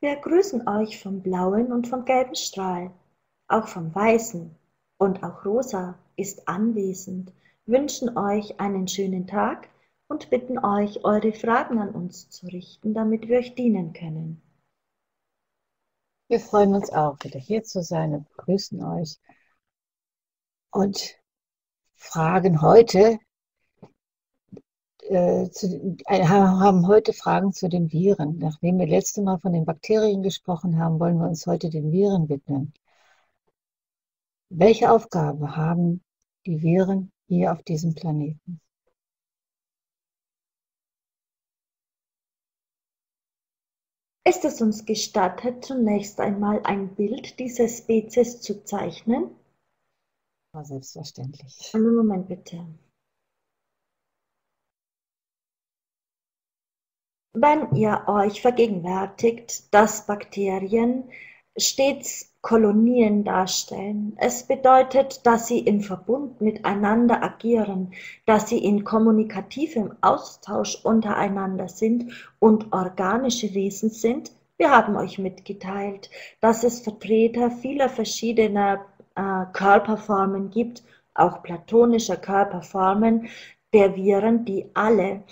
Wir grüßen euch vom blauen und vom gelben Strahl, auch vom weißen und auch rosa ist anwesend, wünschen euch einen schönen Tag und bitten euch, eure Fragen an uns zu richten, damit wir euch dienen können. Wir freuen uns auch, wieder hier zu sein und begrüßen euch und fragen heute, äh, zu, äh, haben heute Fragen zu den Viren. Nachdem wir letzte Mal von den Bakterien gesprochen haben, wollen wir uns heute den Viren widmen. Welche Aufgabe haben die Viren hier auf diesem Planeten? Ist es uns gestattet, zunächst einmal ein Bild dieser Spezies zu zeichnen? Ja, selbstverständlich. Einen Moment bitte. Wenn ihr euch vergegenwärtigt, dass Bakterien stets Kolonien darstellen. Es bedeutet, dass sie im Verbund miteinander agieren, dass sie in kommunikativem Austausch untereinander sind und organische Wesen sind. Wir haben euch mitgeteilt, dass es Vertreter vieler verschiedener äh, Körperformen gibt, auch platonischer Körperformen der Viren, die alle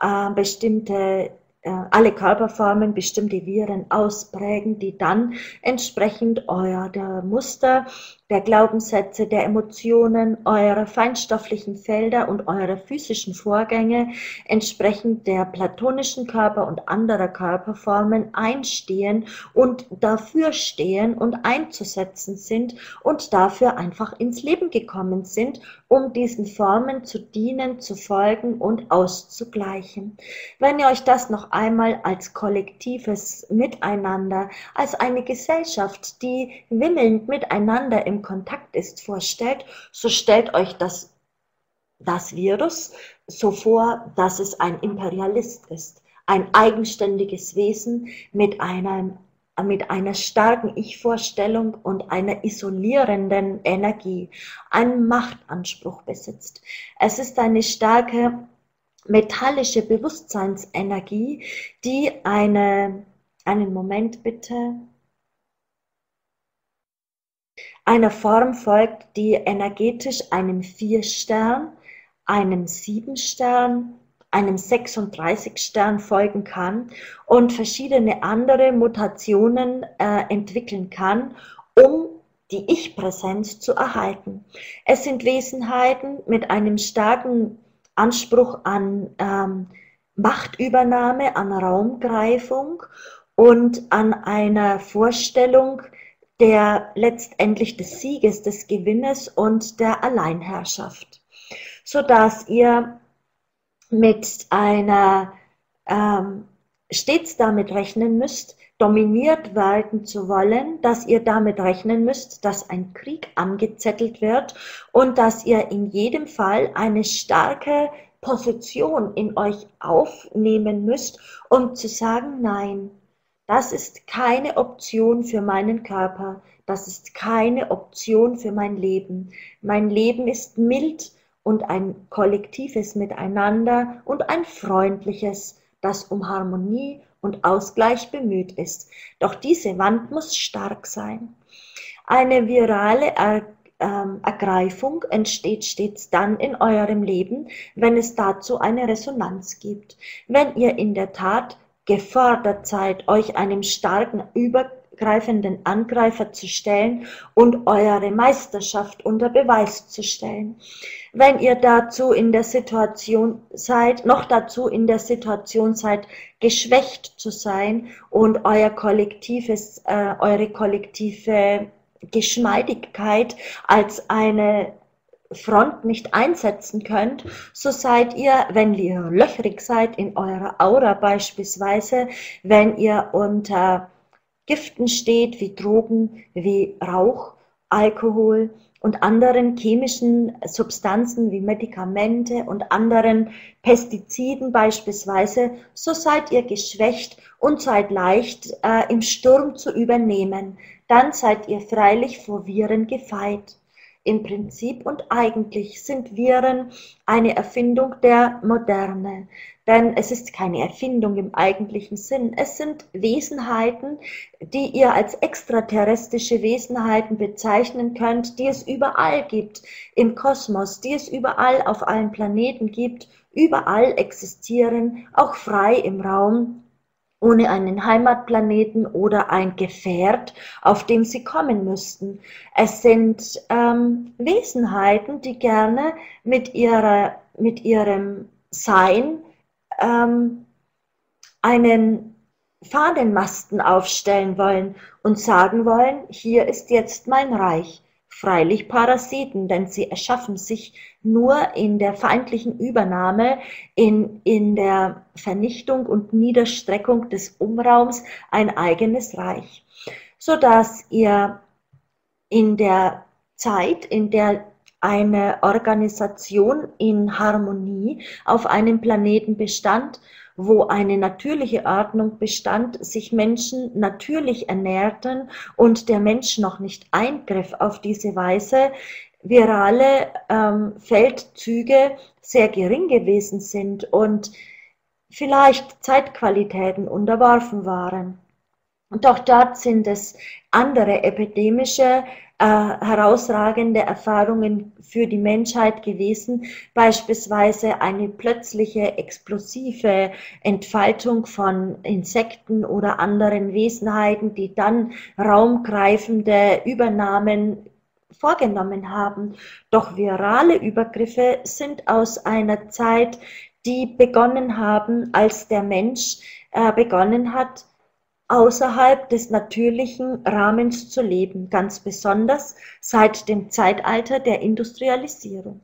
äh, bestimmte alle Körperformen bestimmte Viren ausprägen, die dann entsprechend euer der Muster der Glaubenssätze, der Emotionen, eurer feinstofflichen Felder und eurer physischen Vorgänge entsprechend der platonischen Körper und anderer Körperformen einstehen und dafür stehen und einzusetzen sind und dafür einfach ins Leben gekommen sind, um diesen Formen zu dienen, zu folgen und auszugleichen. Wenn ihr euch das noch einmal als kollektives Miteinander, als eine Gesellschaft, die wimmelnd miteinander im Kontakt ist, vorstellt, so stellt euch das, das Virus so vor, dass es ein Imperialist ist, ein eigenständiges Wesen mit einer, mit einer starken Ich-Vorstellung und einer isolierenden Energie, einen Machtanspruch besitzt. Es ist eine starke metallische Bewusstseinsenergie, die eine, einen Moment bitte, einer Form folgt, die energetisch einem Vier-Stern, einem Sieben-Stern, einem 36-Stern folgen kann und verschiedene andere Mutationen äh, entwickeln kann, um die Ich-Präsenz zu erhalten. Es sind Wesenheiten mit einem starken Anspruch an ähm, Machtübernahme, an Raumgreifung und an einer Vorstellung, der letztendlich des Sieges, des Gewinnes und der Alleinherrschaft, so dass ihr mit einer ähm, stets damit rechnen müsst, dominiert werden zu wollen, dass ihr damit rechnen müsst, dass ein Krieg angezettelt wird und dass ihr in jedem Fall eine starke Position in euch aufnehmen müsst, um zu sagen, nein, das ist keine Option für meinen Körper. Das ist keine Option für mein Leben. Mein Leben ist mild und ein kollektives Miteinander und ein freundliches, das um Harmonie und Ausgleich bemüht ist. Doch diese Wand muss stark sein. Eine virale er ähm, Ergreifung entsteht stets dann in eurem Leben, wenn es dazu eine Resonanz gibt. Wenn ihr in der Tat gefordert seid, euch einem starken, übergreifenden Angreifer zu stellen und eure Meisterschaft unter Beweis zu stellen. Wenn ihr dazu in der Situation seid, noch dazu in der Situation seid, geschwächt zu sein und euer kollektives, äh, eure kollektive Geschmeidigkeit als eine Front nicht einsetzen könnt, so seid ihr, wenn ihr löchrig seid in eurer Aura beispielsweise, wenn ihr unter Giften steht wie Drogen, wie Rauch, Alkohol und anderen chemischen Substanzen wie Medikamente und anderen Pestiziden beispielsweise, so seid ihr geschwächt und seid leicht äh, im Sturm zu übernehmen. Dann seid ihr freilich vor Viren gefeit. Im Prinzip und eigentlich sind Viren eine Erfindung der Moderne. Denn es ist keine Erfindung im eigentlichen Sinn. Es sind Wesenheiten, die ihr als extraterrestrische Wesenheiten bezeichnen könnt, die es überall gibt im Kosmos, die es überall auf allen Planeten gibt, überall existieren, auch frei im Raum ohne einen Heimatplaneten oder ein Gefährt, auf dem sie kommen müssten. Es sind ähm, Wesenheiten, die gerne mit, ihrer, mit ihrem Sein ähm, einen Fahnenmasten aufstellen wollen und sagen wollen, hier ist jetzt mein Reich. Freilich Parasiten, denn sie erschaffen sich nur in der feindlichen Übernahme, in, in der Vernichtung und Niederstreckung des Umraums ein eigenes Reich, so dass ihr in der Zeit, in der eine Organisation in Harmonie auf einem Planeten bestand, wo eine natürliche Ordnung bestand, sich Menschen natürlich ernährten und der Mensch noch nicht eingriff auf diese Weise, virale ähm, Feldzüge sehr gering gewesen sind und vielleicht Zeitqualitäten unterworfen waren. Doch dort sind es andere epidemische äh, herausragende Erfahrungen für die Menschheit gewesen, beispielsweise eine plötzliche explosive Entfaltung von Insekten oder anderen Wesenheiten, die dann raumgreifende Übernahmen vorgenommen haben. Doch virale Übergriffe sind aus einer Zeit, die begonnen haben, als der Mensch äh, begonnen hat, außerhalb des natürlichen Rahmens zu leben, ganz besonders seit dem Zeitalter der Industrialisierung.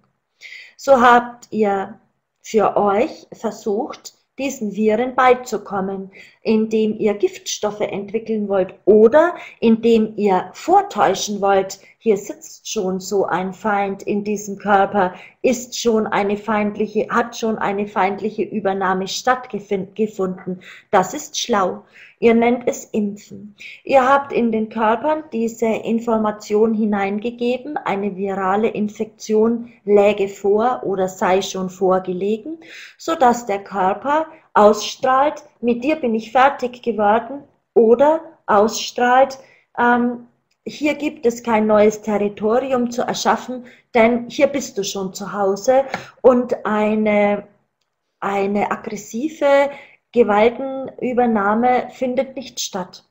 So habt ihr für euch versucht, diesen Viren beizukommen, indem ihr Giftstoffe entwickeln wollt oder indem ihr vortäuschen wollt, hier sitzt schon so ein Feind in diesem Körper, ist schon eine feindliche, hat schon eine feindliche Übernahme stattgefunden. Das ist schlau. Ihr nennt es Impfen. Ihr habt in den Körpern diese Information hineingegeben, eine virale Infektion läge vor oder sei schon vorgelegen, so dass der Körper ausstrahlt, mit dir bin ich fertig geworden. Oder ausstrahlt, ähm, hier gibt es kein neues Territorium zu erschaffen, denn hier bist du schon zu Hause. Und eine, eine aggressive Gewaltenübernahme findet nicht statt.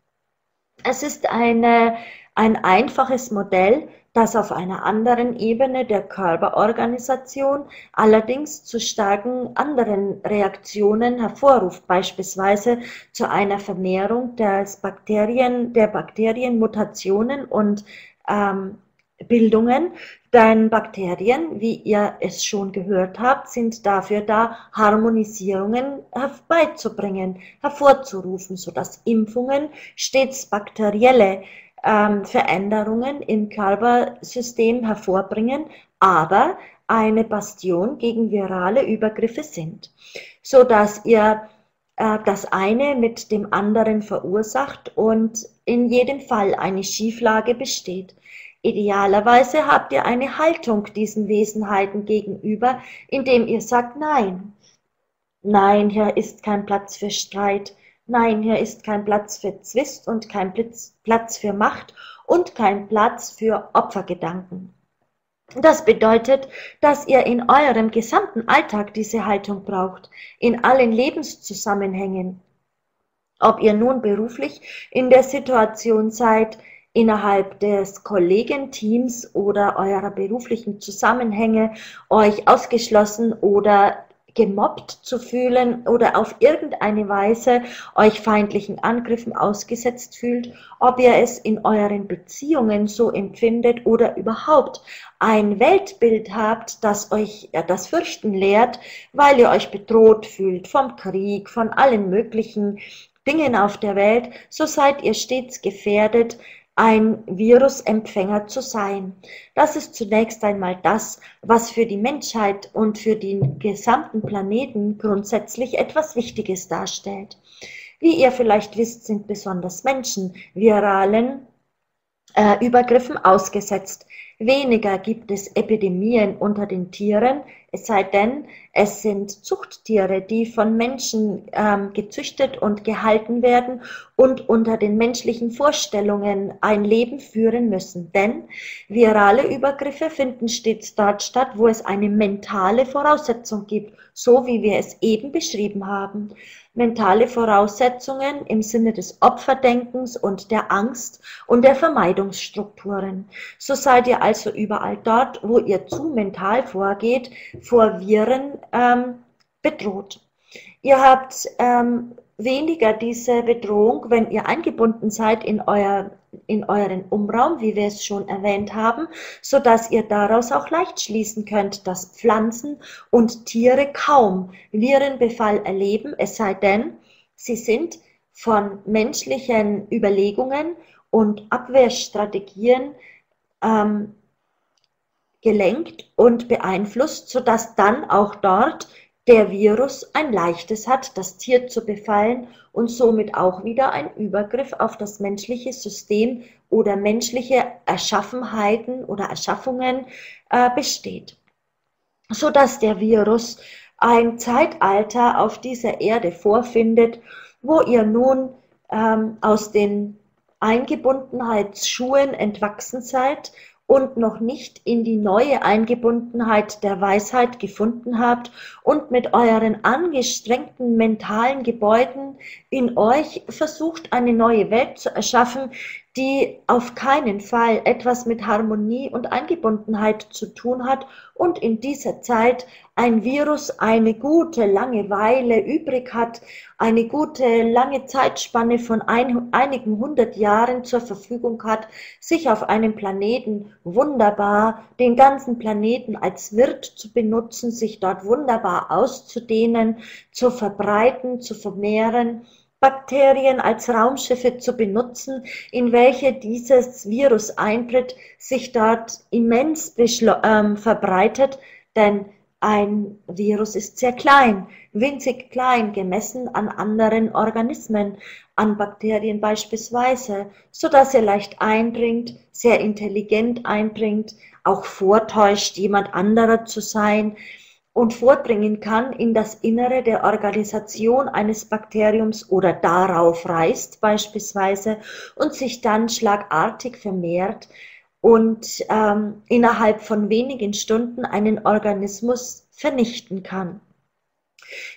Es ist eine, ein einfaches Modell, das auf einer anderen Ebene der Körperorganisation allerdings zu starken anderen Reaktionen hervorruft, beispielsweise zu einer Vermehrung des Bakterien, der Bakterienmutationen und ähm, Bildungen, denn Bakterien, wie ihr es schon gehört habt, sind dafür da, Harmonisierungen herbeizubringen, hervorzurufen, sodass Impfungen stets bakterielle ähm, Veränderungen im Körpersystem hervorbringen, aber eine Bastion gegen virale Übergriffe sind, so dass ihr äh, das eine mit dem anderen verursacht und in jedem Fall eine Schieflage besteht. Idealerweise habt ihr eine Haltung diesen Wesenheiten gegenüber, indem ihr sagt Nein. Nein, hier ist kein Platz für Streit. Nein, hier ist kein Platz für Zwist und kein Platz für Macht und kein Platz für Opfergedanken. Das bedeutet, dass ihr in eurem gesamten Alltag diese Haltung braucht, in allen Lebenszusammenhängen. Ob ihr nun beruflich in der Situation seid, innerhalb des Kollegenteams oder eurer beruflichen Zusammenhänge euch ausgeschlossen oder gemobbt zu fühlen oder auf irgendeine Weise euch feindlichen Angriffen ausgesetzt fühlt, ob ihr es in euren Beziehungen so empfindet oder überhaupt ein Weltbild habt, das euch das Fürchten lehrt, weil ihr euch bedroht fühlt vom Krieg, von allen möglichen Dingen auf der Welt, so seid ihr stets gefährdet, ein Virusempfänger zu sein. Das ist zunächst einmal das, was für die Menschheit und für den gesamten Planeten grundsätzlich etwas Wichtiges darstellt. Wie ihr vielleicht wisst, sind besonders Menschen viralen äh, Übergriffen ausgesetzt. Weniger gibt es Epidemien unter den Tieren, es sei denn, es sind Zuchttiere, die von Menschen ähm, gezüchtet und gehalten werden und unter den menschlichen Vorstellungen ein Leben führen müssen. Denn virale Übergriffe finden stets dort statt, wo es eine mentale Voraussetzung gibt, so wie wir es eben beschrieben haben mentale Voraussetzungen im Sinne des Opferdenkens und der Angst und der Vermeidungsstrukturen. So seid ihr also überall dort, wo ihr zu mental vorgeht, vor Viren ähm, bedroht. Ihr habt ähm, weniger diese Bedrohung, wenn ihr eingebunden seid in, euer, in euren Umraum, wie wir es schon erwähnt haben, so dass ihr daraus auch leicht schließen könnt, dass Pflanzen und Tiere kaum Virenbefall erleben, es sei denn, sie sind von menschlichen Überlegungen und Abwehrstrategien ähm, gelenkt und beeinflusst, sodass dann auch dort der Virus ein leichtes hat, das Tier zu befallen und somit auch wieder ein Übergriff auf das menschliche System oder menschliche Erschaffenheiten oder Erschaffungen äh, besteht. Sodass der Virus ein Zeitalter auf dieser Erde vorfindet, wo ihr nun ähm, aus den Eingebundenheitsschuhen entwachsen seid und noch nicht in die neue Eingebundenheit der Weisheit gefunden habt und mit euren angestrengten mentalen Gebäuden in euch versucht, eine neue Welt zu erschaffen, die auf keinen Fall etwas mit Harmonie und Eingebundenheit zu tun hat und in dieser Zeit ein Virus eine gute Langeweile übrig hat, eine gute lange Zeitspanne von ein, einigen hundert Jahren zur Verfügung hat, sich auf einem Planeten wunderbar, den ganzen Planeten als Wirt zu benutzen, sich dort wunderbar auszudehnen, zu verbreiten, zu vermehren, Bakterien als Raumschiffe zu benutzen, in welche dieses Virus eintritt, sich dort immens ähm, verbreitet, denn ein Virus ist sehr klein, winzig klein, gemessen an anderen Organismen, an Bakterien beispielsweise, so dass er leicht eindringt, sehr intelligent eindringt, auch vortäuscht, jemand anderer zu sein, und vordringen kann in das Innere der Organisation eines Bakteriums oder darauf reist beispielsweise und sich dann schlagartig vermehrt und ähm, innerhalb von wenigen Stunden einen Organismus vernichten kann.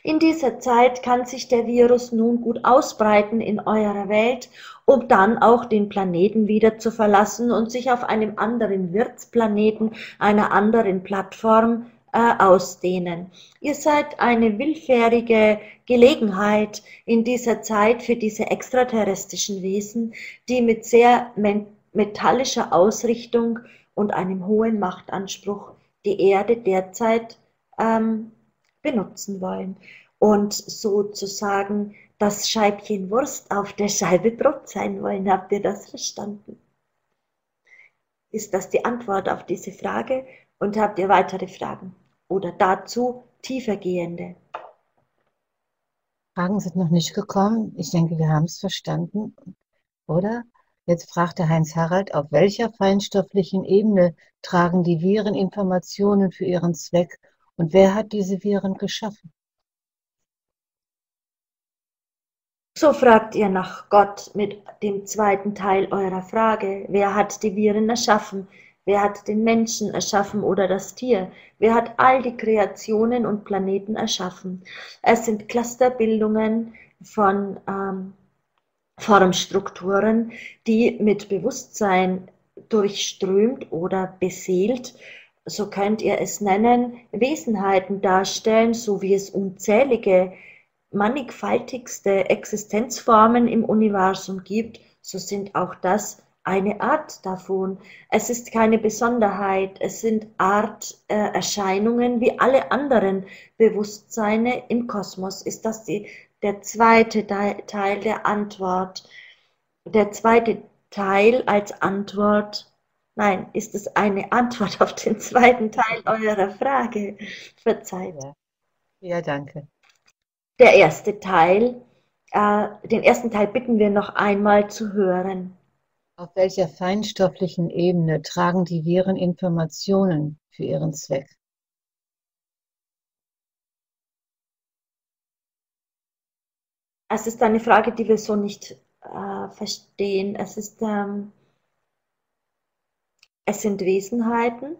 In dieser Zeit kann sich der Virus nun gut ausbreiten in eurer Welt, um dann auch den Planeten wieder zu verlassen und sich auf einem anderen Wirtsplaneten, einer anderen Plattform äh, ausdehnen. Ihr seid eine willfährige Gelegenheit in dieser Zeit für diese extraterrestrischen Wesen, die mit sehr metallischer Ausrichtung und einem hohen Machtanspruch die Erde derzeit ähm, benutzen wollen und sozusagen das Scheibchen Wurst auf der Scheibe Brot sein wollen. Habt ihr das verstanden? Ist das die Antwort auf diese Frage? Und habt ihr weitere Fragen? Oder dazu tiefergehende. Fragen sind noch nicht gekommen. Ich denke, wir haben es verstanden, oder? Jetzt fragte Heinz Harald, auf welcher feinstofflichen Ebene tragen die Viren Informationen für ihren Zweck und wer hat diese Viren geschaffen? So fragt ihr nach Gott mit dem zweiten Teil eurer Frage. Wer hat die Viren erschaffen? Wer hat den Menschen erschaffen oder das Tier? Wer hat all die Kreationen und Planeten erschaffen? Es sind Clusterbildungen von ähm, Formstrukturen, die mit Bewusstsein durchströmt oder beseelt, so könnt ihr es nennen, Wesenheiten darstellen, so wie es unzählige, mannigfaltigste Existenzformen im Universum gibt, so sind auch das eine Art davon. Es ist keine Besonderheit, es sind Arterscheinungen äh, wie alle anderen Bewusstseine im Kosmos. Ist das die, der zweite Teil der Antwort? Der zweite Teil als Antwort, nein, ist es eine Antwort auf den zweiten Teil eurer Frage? Verzeiht. Ja, ja danke. Der erste Teil, äh, den ersten Teil bitten wir noch einmal zu hören. Auf welcher feinstofflichen Ebene tragen die Viren Informationen für ihren Zweck? Es ist eine Frage, die wir so nicht äh, verstehen. Es ist, ähm, es sind Wesenheiten,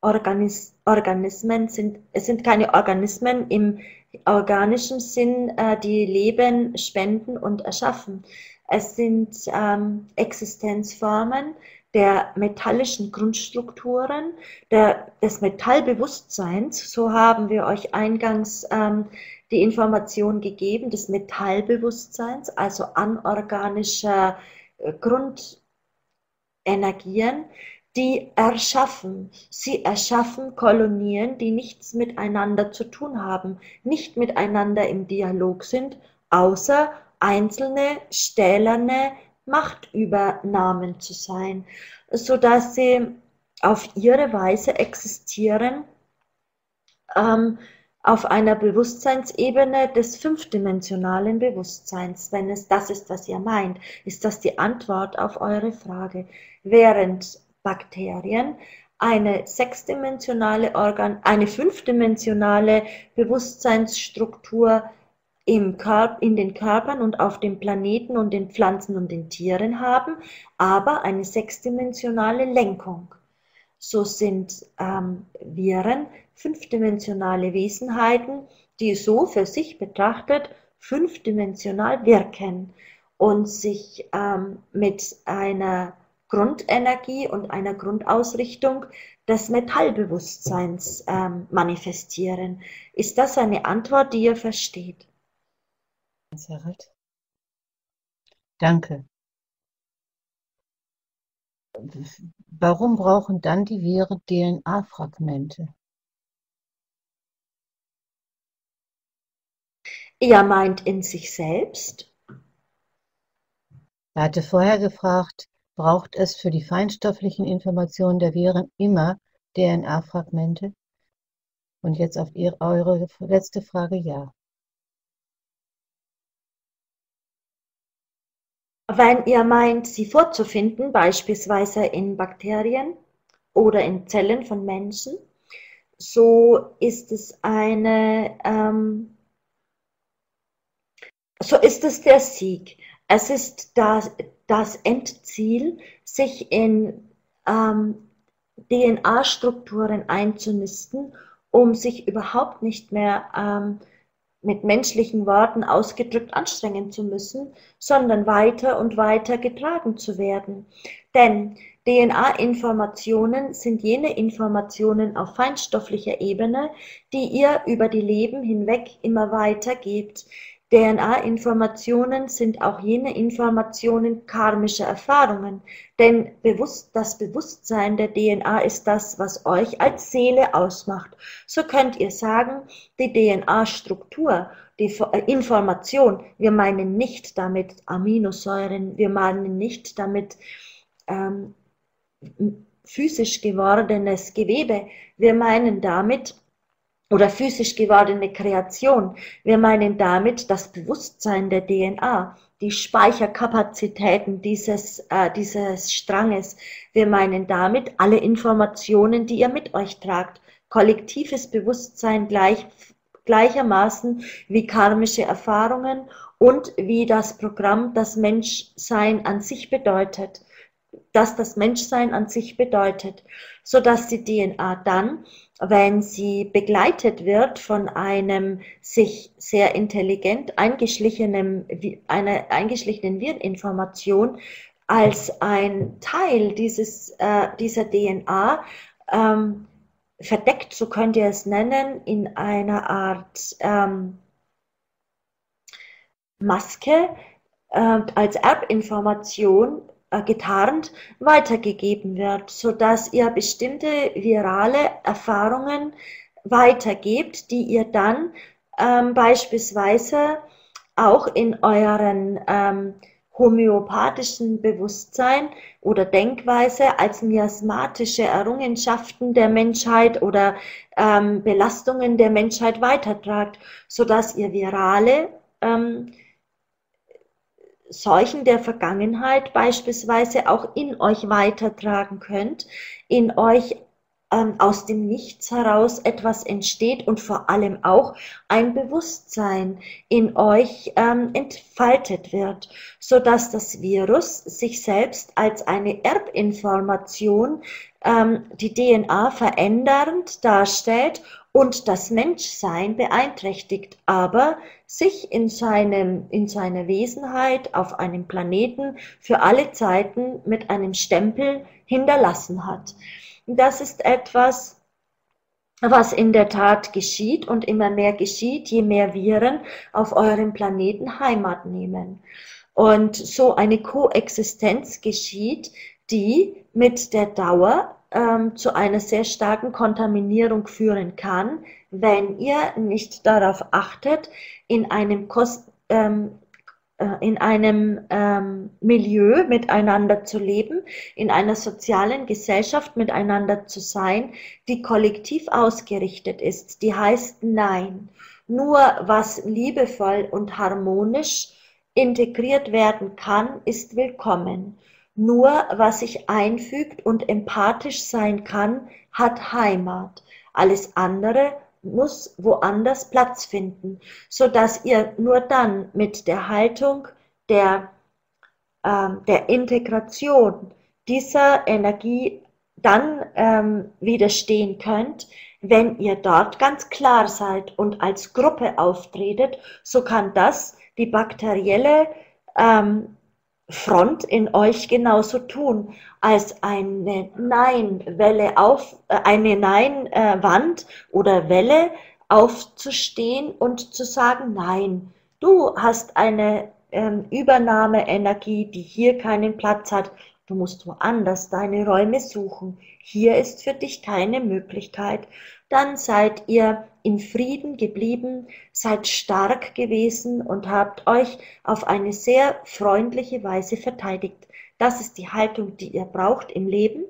Organis Organismen sind, es sind keine Organismen im organischen Sinn, äh, die leben, spenden und erschaffen. Es sind ähm, Existenzformen der metallischen Grundstrukturen, der, des Metallbewusstseins. So haben wir euch eingangs ähm, die Information gegeben des Metallbewusstseins, also anorganischer äh, Grundenergien, die erschaffen. Sie erschaffen Kolonien, die nichts miteinander zu tun haben, nicht miteinander im Dialog sind, außer einzelne stählerne Machtübernahmen zu sein, so dass sie auf ihre Weise existieren, ähm, auf einer Bewusstseinsebene des fünfdimensionalen Bewusstseins, wenn es das ist, was ihr meint, ist das die Antwort auf eure Frage. Während Bakterien eine sechsdimensionale Organ, eine fünfdimensionale Bewusstseinsstruktur im Körper, in den Körpern und auf dem Planeten und den Pflanzen und den Tieren haben, aber eine sechsdimensionale Lenkung. So sind ähm, Viren fünfdimensionale Wesenheiten, die so für sich betrachtet fünfdimensional wirken und sich ähm, mit einer Grundenergie und einer Grundausrichtung des Metallbewusstseins ähm, manifestieren. Ist das eine Antwort, die ihr versteht? Gerrit. Danke. Warum brauchen dann die Viren DNA-Fragmente? Er meint in sich selbst? Er hatte vorher gefragt, braucht es für die feinstofflichen Informationen der Viren immer DNA-Fragmente? Und jetzt auf Ihre, eure letzte Frage, ja. Wenn ihr meint, sie vorzufinden, beispielsweise in Bakterien oder in Zellen von Menschen, so ist es eine, ähm, so ist es der Sieg. Es ist das, das Endziel, sich in ähm, DNA-Strukturen einzunisten, um sich überhaupt nicht mehr ähm, mit menschlichen Worten ausgedrückt anstrengen zu müssen, sondern weiter und weiter getragen zu werden. Denn DNA-Informationen sind jene Informationen auf feinstofflicher Ebene, die ihr über die Leben hinweg immer weiter gebt, DNA-Informationen sind auch jene Informationen karmischer Erfahrungen, denn bewusst, das Bewusstsein der DNA ist das, was euch als Seele ausmacht. So könnt ihr sagen, die DNA-Struktur, die äh, Information, wir meinen nicht damit Aminosäuren, wir meinen nicht damit ähm, physisch gewordenes Gewebe, wir meinen damit oder physisch gewordene Kreation. Wir meinen damit das Bewusstsein der DNA, die Speicherkapazitäten dieses, äh, dieses Stranges. Wir meinen damit alle Informationen, die ihr mit euch tragt. Kollektives Bewusstsein gleich, gleichermaßen wie karmische Erfahrungen und wie das Programm das Menschsein an sich bedeutet, dass das Menschsein an sich bedeutet, so dass die DNA dann wenn sie begleitet wird von einem sich sehr intelligent eingeschlichenen, einer eingeschlichenen Vireninformation als ein Teil dieses, äh, dieser DNA ähm, verdeckt, so könnt ihr es nennen, in einer Art ähm, Maske äh, als Erbinformation getarnt weitergegeben wird, so dass ihr bestimmte virale Erfahrungen weitergebt, die ihr dann ähm, beispielsweise auch in euren ähm, homöopathischen Bewusstsein oder Denkweise als miasmatische Errungenschaften der Menschheit oder ähm, Belastungen der Menschheit weitertragt, so dass ihr virale ähm, Seuchen der Vergangenheit beispielsweise auch in euch weitertragen könnt, in euch ähm, aus dem Nichts heraus etwas entsteht und vor allem auch ein Bewusstsein in euch ähm, entfaltet wird, so dass das Virus sich selbst als eine Erbinformation ähm, die DNA verändernd darstellt und das Menschsein beeinträchtigt, aber sich in, seinem, in seiner Wesenheit auf einem Planeten für alle Zeiten mit einem Stempel hinterlassen hat. Das ist etwas, was in der Tat geschieht und immer mehr geschieht, je mehr Viren auf eurem Planeten Heimat nehmen. Und so eine Koexistenz geschieht, die mit der Dauer ähm, zu einer sehr starken Kontaminierung führen kann, wenn ihr nicht darauf achtet, in einem, Kost, ähm, äh, in einem ähm, Milieu miteinander zu leben, in einer sozialen Gesellschaft miteinander zu sein, die kollektiv ausgerichtet ist, die heißt Nein. Nur was liebevoll und harmonisch integriert werden kann, ist willkommen. Nur was sich einfügt und empathisch sein kann, hat Heimat. Alles andere muss woanders Platz finden, so dass ihr nur dann mit der Haltung der, äh, der Integration dieser Energie dann ähm, widerstehen könnt, wenn ihr dort ganz klar seid und als Gruppe auftretet, so kann das die bakterielle ähm, Front in euch genauso tun, als eine Nein-Welle auf, äh, eine Nein-Wand oder Welle aufzustehen und zu sagen, nein, du hast eine ähm, Übernahmeenergie, die hier keinen Platz hat. Du musst woanders deine Räume suchen. Hier ist für dich keine Möglichkeit. Dann seid ihr in Frieden geblieben, seid stark gewesen und habt euch auf eine sehr freundliche Weise verteidigt. Das ist die Haltung, die ihr braucht im Leben.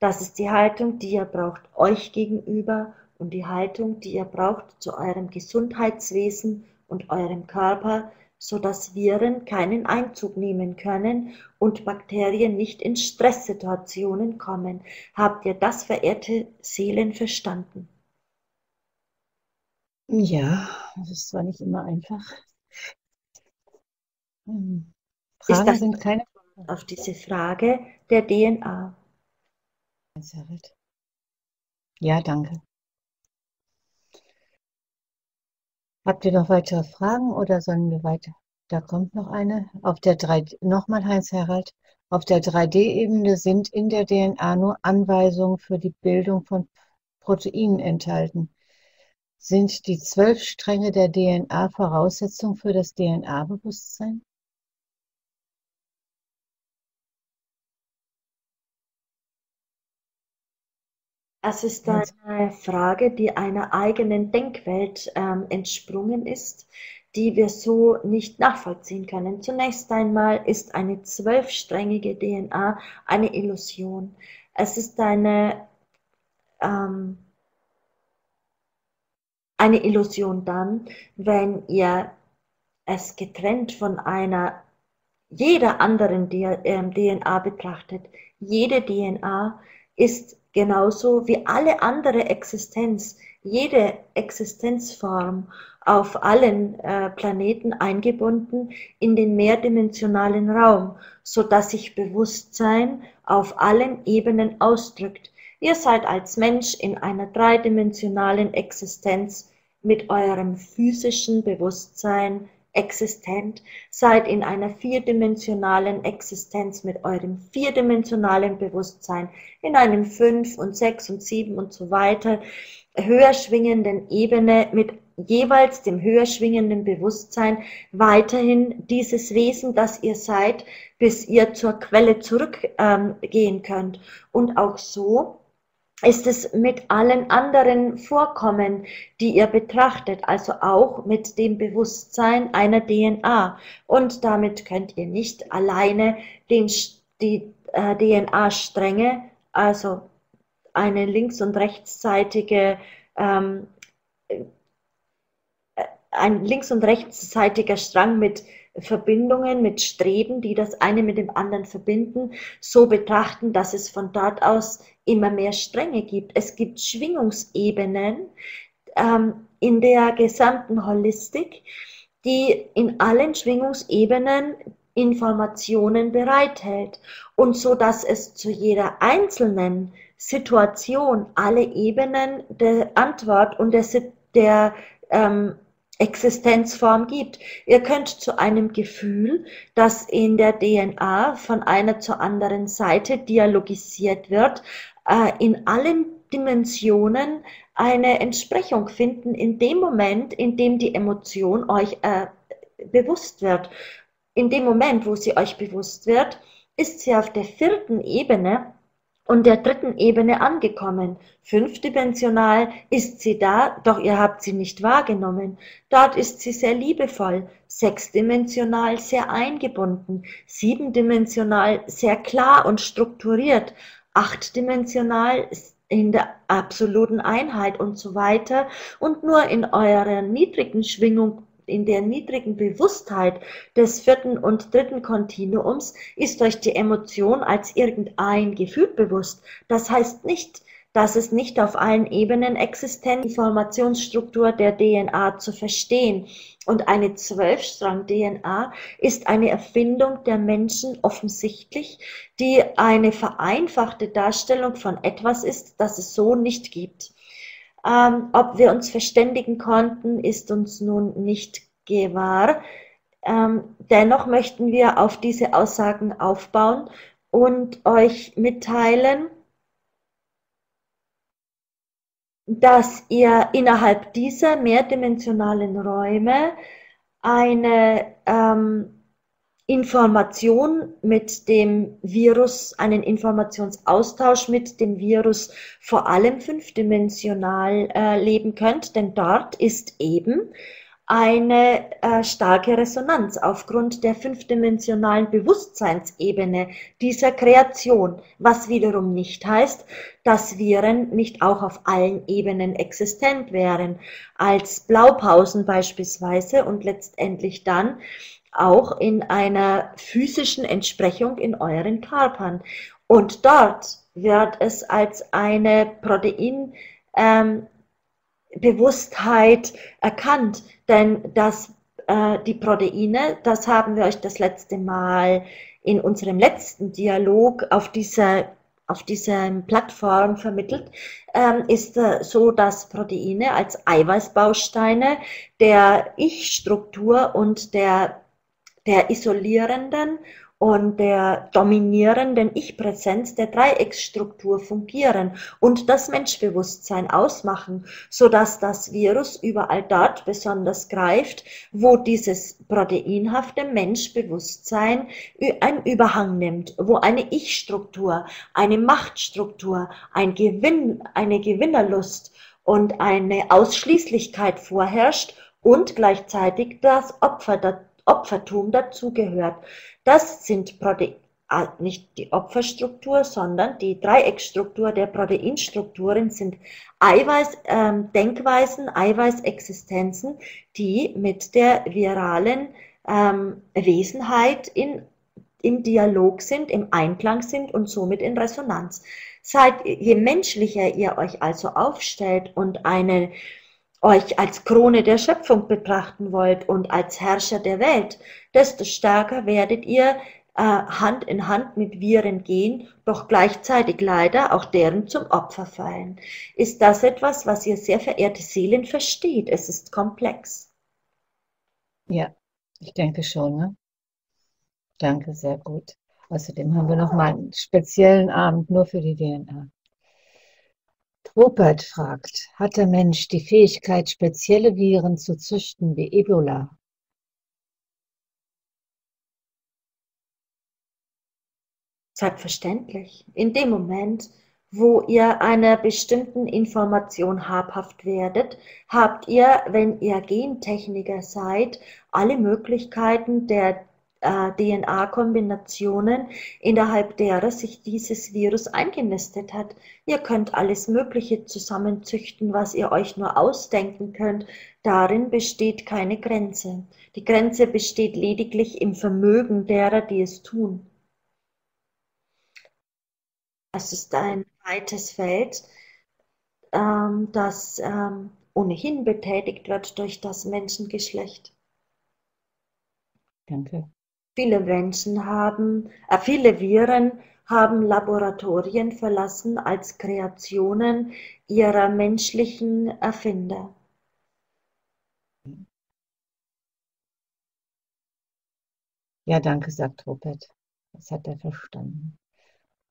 Das ist die Haltung, die ihr braucht euch gegenüber und die Haltung, die ihr braucht zu eurem Gesundheitswesen und eurem Körper, so dass Viren keinen Einzug nehmen können und Bakterien nicht in Stresssituationen kommen. Habt ihr das, verehrte Seelen, verstanden? Ja, das ist zwar nicht immer einfach. Hm. Fragen das sind keine auf diese Frage der DNA. Ja, danke. Habt ihr noch weitere Fragen oder sollen wir weiter? Da kommt noch eine. Auf der 3, nochmal Heinz Herald. Auf der 3D-Ebene sind in der DNA nur Anweisungen für die Bildung von Proteinen enthalten. Sind die zwölf Stränge der DNA Voraussetzung für das DNA-Bewusstsein? Es ist eine Frage, die einer eigenen Denkwelt ähm, entsprungen ist, die wir so nicht nachvollziehen können. Zunächst einmal ist eine zwölfsträngige DNA eine Illusion. Es ist eine ähm, eine Illusion dann, wenn ihr es getrennt von einer jeder anderen DNA ähm, betrachtet. Jede DNA ist genauso wie alle andere Existenz, jede Existenzform auf allen äh, Planeten eingebunden in den mehrdimensionalen Raum, so dass sich Bewusstsein auf allen Ebenen ausdrückt. Ihr seid als Mensch in einer dreidimensionalen Existenz mit eurem physischen Bewusstsein existent, seid in einer vierdimensionalen Existenz mit eurem vierdimensionalen Bewusstsein, in einem fünf und sechs und sieben und so weiter höher schwingenden Ebene mit jeweils dem höher schwingenden Bewusstsein weiterhin dieses Wesen, das ihr seid, bis ihr zur Quelle zurückgehen ähm, könnt. Und auch so ist es mit allen anderen Vorkommen, die ihr betrachtet, also auch mit dem Bewusstsein einer DNA. Und damit könnt ihr nicht alleine den, die äh, DNA-Stränge, also eine links- und rechtsseitige, ähm, äh, ein links- und rechtsseitiger Strang mit Verbindungen, mit Streben, die das eine mit dem anderen verbinden, so betrachten, dass es von dort aus immer mehr Stränge gibt. Es gibt Schwingungsebenen ähm, in der gesamten Holistik, die in allen Schwingungsebenen Informationen bereithält und so dass es zu jeder einzelnen Situation alle Ebenen der Antwort und der, der ähm, Existenzform gibt. Ihr könnt zu einem Gefühl, das in der DNA von einer zur anderen Seite dialogisiert wird, äh, in allen Dimensionen eine Entsprechung finden in dem Moment, in dem die Emotion euch äh, bewusst wird. In dem Moment, wo sie euch bewusst wird, ist sie auf der vierten Ebene und der dritten Ebene angekommen. Fünfdimensional ist sie da, doch ihr habt sie nicht wahrgenommen. Dort ist sie sehr liebevoll, sechsdimensional sehr eingebunden, siebendimensional sehr klar und strukturiert, achtdimensional in der absoluten Einheit und so weiter und nur in eurer niedrigen Schwingung in der niedrigen Bewusstheit des vierten und dritten Kontinuums ist euch die Emotion als irgendein Gefühl bewusst. Das heißt nicht, dass es nicht auf allen Ebenen existent Informationsstruktur der DNA zu verstehen. Und eine Zwölfstrang-DNA ist eine Erfindung der Menschen offensichtlich, die eine vereinfachte Darstellung von etwas ist, das es so nicht gibt. Ähm, ob wir uns verständigen konnten, ist uns nun nicht gewahr. Ähm, dennoch möchten wir auf diese Aussagen aufbauen und euch mitteilen, dass ihr innerhalb dieser mehrdimensionalen Räume eine ähm, Information mit dem Virus, einen Informationsaustausch mit dem Virus vor allem fünfdimensional äh, leben könnt, denn dort ist eben eine äh, starke Resonanz aufgrund der fünfdimensionalen Bewusstseinsebene dieser Kreation, was wiederum nicht heißt, dass Viren nicht auch auf allen Ebenen existent wären, als Blaupausen beispielsweise und letztendlich dann auch in einer physischen Entsprechung in euren Körpern. Und dort wird es als eine Protein ähm, erkannt, denn das, äh, die Proteine, das haben wir euch das letzte Mal in unserem letzten Dialog auf dieser auf dieser Plattform vermittelt, ähm, ist äh, so, dass Proteine als Eiweißbausteine der Ich-Struktur und der der isolierenden und der dominierenden Ich-Präsenz der Dreiecksstruktur fungieren und das Menschbewusstsein ausmachen, so dass das Virus überall dort besonders greift, wo dieses proteinhafte Menschbewusstsein einen Überhang nimmt, wo eine Ich-Struktur, eine Machtstruktur, ein Gewinn, eine Gewinnerlust und eine Ausschließlichkeit vorherrscht und gleichzeitig das Opfer Opfertum dazugehört. Das sind Protein, ah, nicht die Opferstruktur, sondern die Dreieckstruktur der Proteinstrukturen sind Eiweiß, ähm, Eiweißexistenzen, die mit der viralen ähm, Wesenheit in, im Dialog sind, im Einklang sind und somit in Resonanz. Seid, je menschlicher ihr euch also aufstellt und eine euch als Krone der Schöpfung betrachten wollt und als Herrscher der Welt, desto stärker werdet ihr äh, Hand in Hand mit Viren gehen, doch gleichzeitig leider auch deren zum Opfer fallen. Ist das etwas, was ihr sehr verehrte Seelen versteht? Es ist komplex. Ja, ich denke schon. Ne? Danke, sehr gut. Außerdem haben wir noch mal einen speziellen Abend nur für die DNA. Rupert fragt, hat der Mensch die Fähigkeit, spezielle Viren zu züchten wie Ebola? Selbstverständlich. In dem Moment, wo ihr einer bestimmten Information habhaft werdet, habt ihr, wenn ihr Gentechniker seid, alle Möglichkeiten der äh, DNA-Kombinationen, innerhalb derer sich dieses Virus eingenistet hat. Ihr könnt alles Mögliche zusammenzüchten, was ihr euch nur ausdenken könnt. Darin besteht keine Grenze. Die Grenze besteht lediglich im Vermögen derer, die es tun. Es ist ein weites Feld, ähm, das ähm, ohnehin betätigt wird durch das Menschengeschlecht. Danke. Viele Menschen haben, äh, viele Viren haben Laboratorien verlassen als Kreationen ihrer menschlichen Erfinder. Ja, danke, sagt Robert. Das hat er verstanden.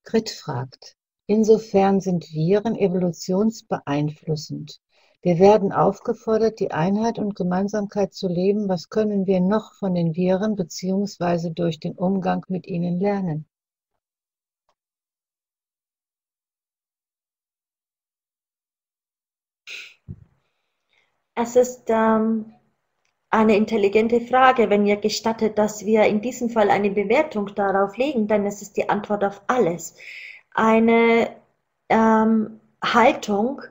Grit fragt, insofern sind Viren evolutionsbeeinflussend. Wir werden aufgefordert, die Einheit und Gemeinsamkeit zu leben. Was können wir noch von den Viren bzw. durch den Umgang mit ihnen lernen? Es ist ähm, eine intelligente Frage, wenn ihr gestattet, dass wir in diesem Fall eine Bewertung darauf legen, denn es ist die Antwort auf alles. Eine ähm, Haltung,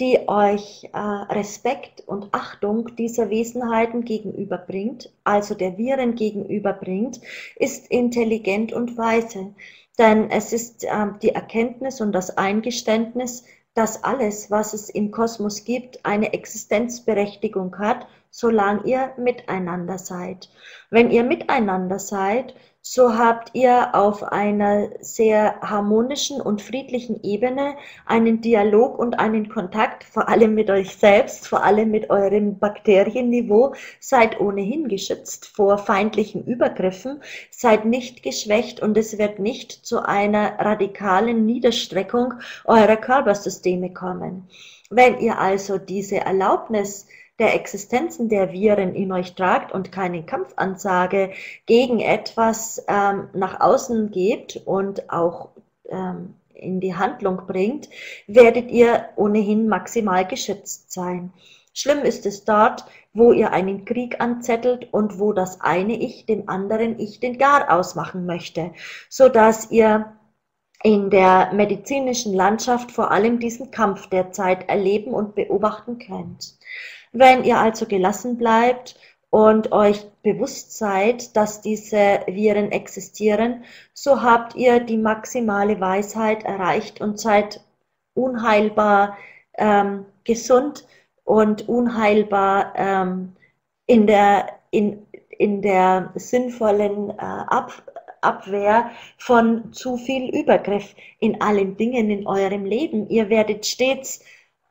die euch äh, Respekt und Achtung dieser Wesenheiten gegenüberbringt, also der Viren gegenüberbringt, ist intelligent und weise. Denn es ist äh, die Erkenntnis und das Eingeständnis, dass alles, was es im Kosmos gibt, eine Existenzberechtigung hat, solange ihr miteinander seid. Wenn ihr miteinander seid, so habt ihr auf einer sehr harmonischen und friedlichen Ebene einen Dialog und einen Kontakt, vor allem mit euch selbst, vor allem mit eurem Bakterienniveau, seid ohnehin geschützt vor feindlichen Übergriffen, seid nicht geschwächt und es wird nicht zu einer radikalen Niederstreckung eurer Körpersysteme kommen. Wenn ihr also diese Erlaubnis der Existenzen der Viren in euch tragt und keine Kampfansage gegen etwas ähm, nach außen gebt und auch ähm, in die Handlung bringt, werdet ihr ohnehin maximal geschützt sein. Schlimm ist es dort, wo ihr einen Krieg anzettelt und wo das eine Ich dem anderen Ich den Gar ausmachen möchte, so dass ihr in der medizinischen Landschaft vor allem diesen Kampf derzeit erleben und beobachten könnt. Wenn ihr also gelassen bleibt und euch bewusst seid, dass diese Viren existieren, so habt ihr die maximale Weisheit erreicht und seid unheilbar ähm, gesund und unheilbar ähm, in, der, in, in der sinnvollen äh, Ab, Abwehr von zu viel Übergriff in allen Dingen in eurem Leben. Ihr werdet stets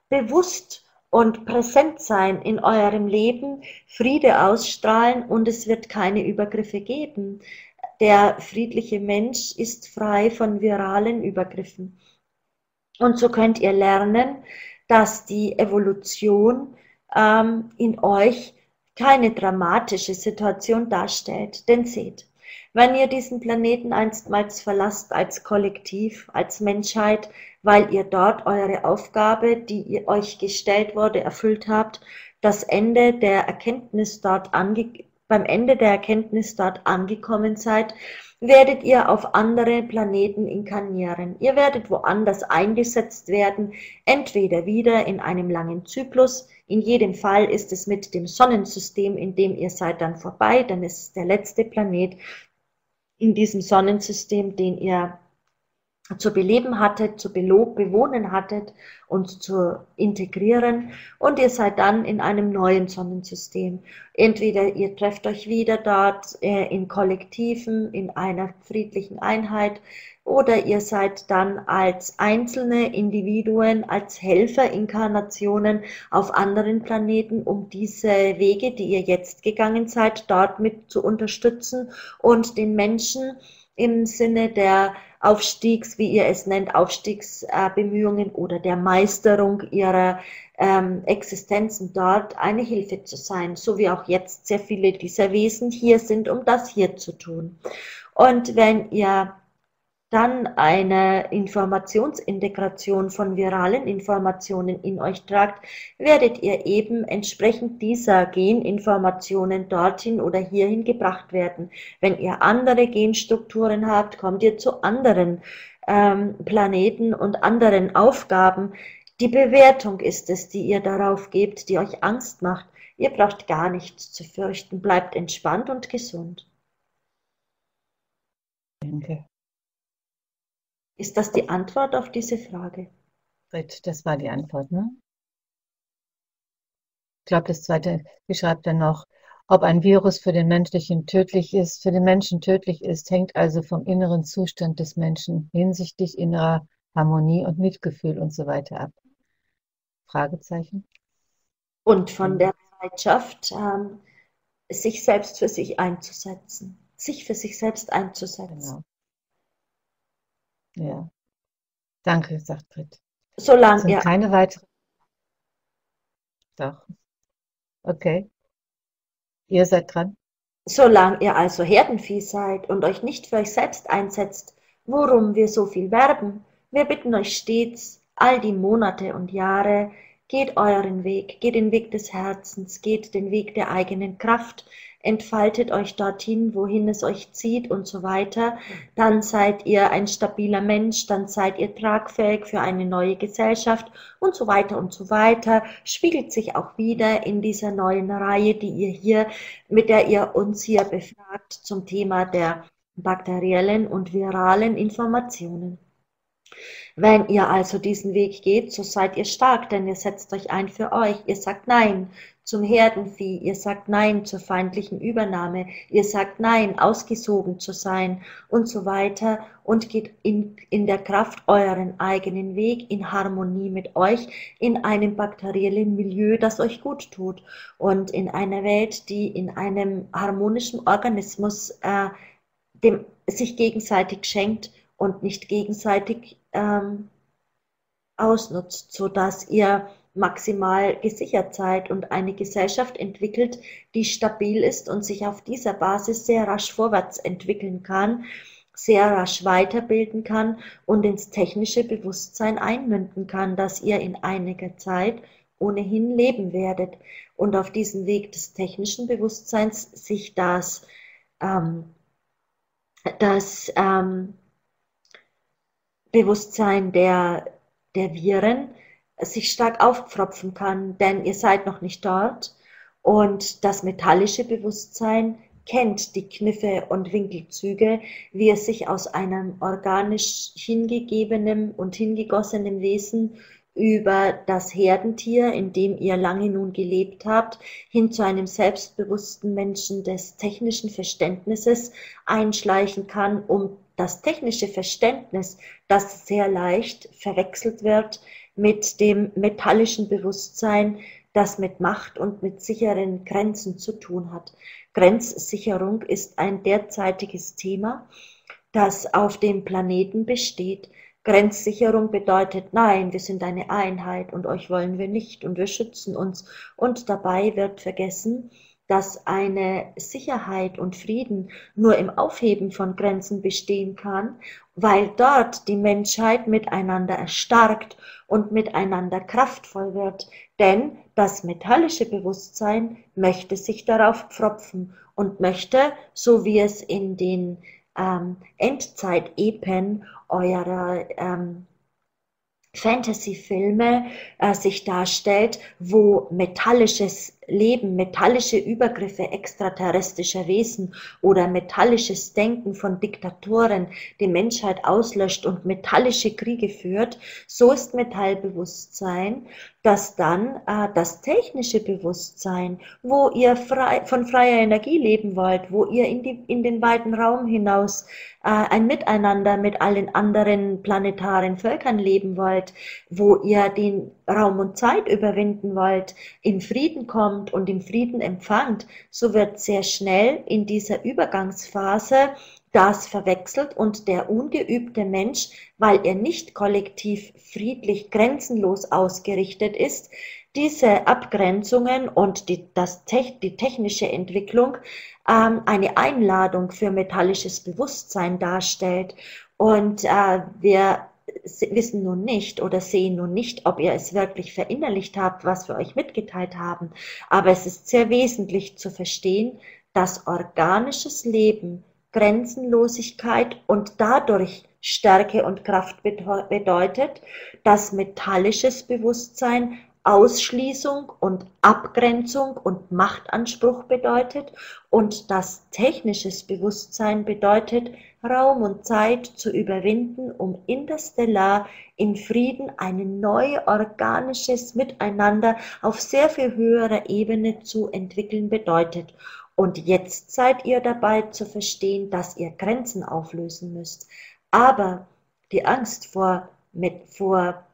bewusst und präsent sein in eurem Leben, Friede ausstrahlen und es wird keine Übergriffe geben. Der friedliche Mensch ist frei von viralen Übergriffen. Und so könnt ihr lernen, dass die Evolution ähm, in euch keine dramatische Situation darstellt. Denn seht, wenn ihr diesen Planeten einstmals verlasst als Kollektiv, als Menschheit, weil ihr dort eure Aufgabe, die ihr euch gestellt wurde, erfüllt habt, das Ende der Erkenntnis dort ange beim Ende der Erkenntnis dort angekommen seid, werdet ihr auf andere Planeten inkarnieren. Ihr werdet woanders eingesetzt werden, entweder wieder in einem langen Zyklus. In jedem Fall ist es mit dem Sonnensystem, in dem ihr seid, dann vorbei, denn es ist der letzte Planet in diesem Sonnensystem, den ihr zu beleben hattet, zu bewohnen hattet und zu integrieren und ihr seid dann in einem neuen Sonnensystem. Entweder ihr trefft euch wieder dort äh, in Kollektiven, in einer friedlichen Einheit oder ihr seid dann als einzelne Individuen, als Helferinkarnationen auf anderen Planeten, um diese Wege, die ihr jetzt gegangen seid, dort mit zu unterstützen und den Menschen im Sinne der Aufstiegs, wie ihr es nennt, Aufstiegsbemühungen oder der Meisterung ihrer ähm, Existenzen dort eine Hilfe zu sein, so wie auch jetzt sehr viele dieser Wesen hier sind, um das hier zu tun. Und wenn ihr dann eine Informationsintegration von viralen Informationen in euch tragt, werdet ihr eben entsprechend dieser Geninformationen dorthin oder hierhin gebracht werden. Wenn ihr andere Genstrukturen habt, kommt ihr zu anderen ähm, Planeten und anderen Aufgaben. Die Bewertung ist es, die ihr darauf gebt, die euch Angst macht. Ihr braucht gar nichts zu fürchten. Bleibt entspannt und gesund. Danke. Ist das die Antwort auf diese Frage? Das war die Antwort, ne? Ich glaube, das zweite, sie schreibt dann noch, ob ein Virus für den Menschlichen tödlich ist, für den Menschen tödlich ist, hängt also vom inneren Zustand des Menschen hinsichtlich innerer Harmonie und Mitgefühl und so weiter ab. Fragezeichen. Und von der Bereitschaft, ähm, sich selbst für sich einzusetzen, sich für sich selbst einzusetzen. Genau. Ja. Danke, sagt Grit. Solange Sind ihr. keine weiteren. Doch. Okay. Ihr seid dran. Solange ihr also Herdenvieh seid und euch nicht für euch selbst einsetzt, worum wir so viel werben, wir bitten euch stets, all die Monate und Jahre, geht euren Weg, geht den Weg des Herzens, geht den Weg der eigenen Kraft, entfaltet euch dorthin, wohin es euch zieht und so weiter, dann seid ihr ein stabiler Mensch, dann seid ihr tragfähig für eine neue Gesellschaft und so weiter und so weiter, spiegelt sich auch wieder in dieser neuen Reihe, die ihr hier, mit der ihr uns hier befragt zum Thema der bakteriellen und viralen Informationen. Wenn ihr also diesen Weg geht, so seid ihr stark, denn ihr setzt euch ein für euch. Ihr sagt Nein zum Herdenvieh, ihr sagt Nein zur feindlichen Übernahme, ihr sagt Nein, ausgesogen zu sein und so weiter. Und geht in, in der Kraft euren eigenen Weg, in Harmonie mit euch, in einem bakteriellen Milieu, das euch gut tut. Und in einer Welt, die in einem harmonischen Organismus äh, dem, sich gegenseitig schenkt und nicht gegenseitig ähm, ausnutzt, so dass ihr maximal gesichert seid und eine Gesellschaft entwickelt, die stabil ist und sich auf dieser Basis sehr rasch vorwärts entwickeln kann, sehr rasch weiterbilden kann und ins technische Bewusstsein einmünden kann, dass ihr in einiger Zeit ohnehin leben werdet und auf diesem Weg des technischen Bewusstseins sich das, ähm, das ähm, Bewusstsein der, der Viren sich stark aufpfropfen kann, denn ihr seid noch nicht dort. Und das metallische Bewusstsein kennt die Kniffe und Winkelzüge, wie es sich aus einem organisch hingegebenen und hingegossenen Wesen über das Herdentier, in dem ihr lange nun gelebt habt, hin zu einem selbstbewussten Menschen des technischen Verständnisses einschleichen kann, um das technische Verständnis, das sehr leicht verwechselt wird mit dem metallischen Bewusstsein, das mit Macht und mit sicheren Grenzen zu tun hat. Grenzsicherung ist ein derzeitiges Thema, das auf dem Planeten besteht. Grenzsicherung bedeutet, nein, wir sind eine Einheit und euch wollen wir nicht und wir schützen uns. Und dabei wird vergessen, dass eine Sicherheit und Frieden nur im Aufheben von Grenzen bestehen kann, weil dort die Menschheit miteinander erstarkt und miteinander kraftvoll wird. Denn das metallische Bewusstsein möchte sich darauf pfropfen und möchte, so wie es in den ähm, Endzeit-Epen eurer ähm, Fantasy-Filme äh, sich darstellt, wo metallisches Leben, metallische Übergriffe extraterrestrischer Wesen oder metallisches Denken von Diktatoren die Menschheit auslöscht und metallische Kriege führt, so ist Metallbewusstsein, dass dann äh, das technische Bewusstsein, wo ihr frei, von freier Energie leben wollt, wo ihr in, die, in den weiten Raum hinaus äh, ein Miteinander mit allen anderen planetaren Völkern leben wollt, wo ihr den Raum und Zeit überwinden wollt, in Frieden kommt und im Frieden empfangt, so wird sehr schnell in dieser Übergangsphase das verwechselt und der ungeübte Mensch, weil er nicht kollektiv friedlich grenzenlos ausgerichtet ist, diese Abgrenzungen und die, das, die technische Entwicklung ähm, eine Einladung für metallisches Bewusstsein darstellt. Und äh, wir wissen nun nicht oder sehen nun nicht, ob ihr es wirklich verinnerlicht habt, was wir euch mitgeteilt haben. Aber es ist sehr wesentlich zu verstehen, dass organisches Leben Grenzenlosigkeit und dadurch Stärke und Kraft bedeutet, dass metallisches Bewusstsein Ausschließung und Abgrenzung und Machtanspruch bedeutet und das technisches Bewusstsein bedeutet, Raum und Zeit zu überwinden, um interstellar in Frieden ein neu organisches Miteinander auf sehr viel höherer Ebene zu entwickeln bedeutet. Und jetzt seid ihr dabei zu verstehen, dass ihr Grenzen auflösen müsst. Aber die Angst vor, mit, vor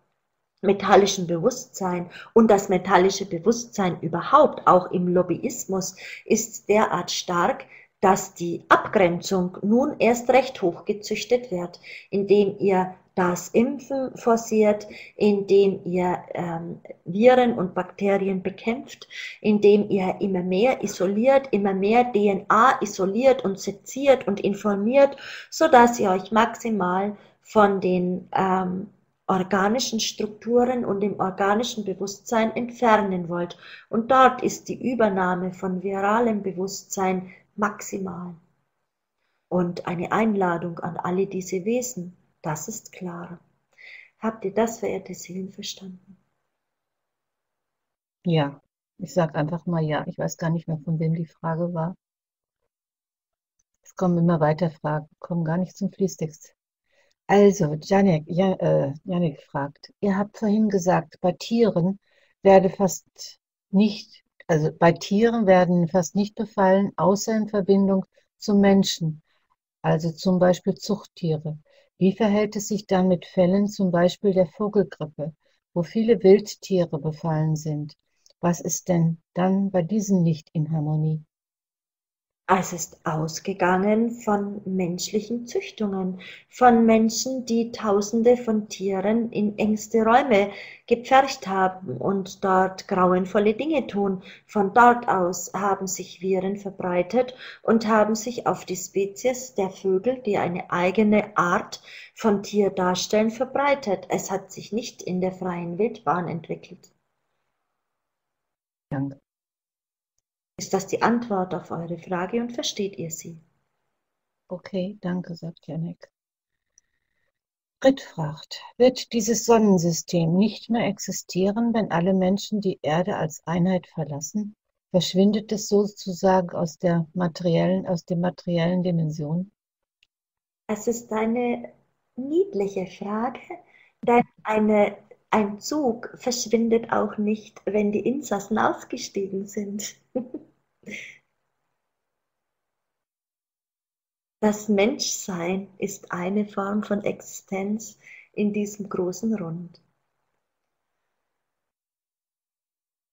metallischen Bewusstsein und das metallische Bewusstsein überhaupt auch im Lobbyismus ist derart stark, dass die Abgrenzung nun erst recht hochgezüchtet wird, indem ihr das Impfen forciert, indem ihr ähm, Viren und Bakterien bekämpft, indem ihr immer mehr isoliert, immer mehr DNA isoliert und seziert und informiert, so dass ihr euch maximal von den ähm, organischen Strukturen und dem organischen Bewusstsein entfernen wollt. Und dort ist die Übernahme von viralem Bewusstsein maximal. Und eine Einladung an alle diese Wesen, das ist klar. Habt ihr das, verehrte Seelen, verstanden? Ja, ich sage einfach mal ja. Ich weiß gar nicht mehr, von wem die Frage war. Es kommen immer weiter Fragen, kommen gar nicht zum Fließtext. Also, Janek, ja, äh, Janek fragt, ihr habt vorhin gesagt, bei Tieren werde fast nicht, also bei Tieren werden fast nicht befallen, außer in Verbindung zum Menschen, also zum Beispiel Zuchttiere. Wie verhält es sich dann mit Fällen zum Beispiel der Vogelgrippe, wo viele Wildtiere befallen sind? Was ist denn dann bei diesen nicht in Harmonie? Es ist ausgegangen von menschlichen Züchtungen, von Menschen, die Tausende von Tieren in engste Räume gepfercht haben und dort grauenvolle Dinge tun. Von dort aus haben sich Viren verbreitet und haben sich auf die Spezies der Vögel, die eine eigene Art von Tier darstellen, verbreitet. Es hat sich nicht in der freien Wildbahn entwickelt. Ist das die Antwort auf eure Frage und versteht ihr sie? Okay, danke, sagt Janek. Britt fragt, wird dieses Sonnensystem nicht mehr existieren, wenn alle Menschen die Erde als Einheit verlassen? Verschwindet es sozusagen aus der materiellen, aus der materiellen Dimension? Es ist eine niedliche Frage, denn eine, ein Zug verschwindet auch nicht, wenn die Insassen ausgestiegen sind. Das Menschsein ist eine Form von Existenz in diesem großen Rund.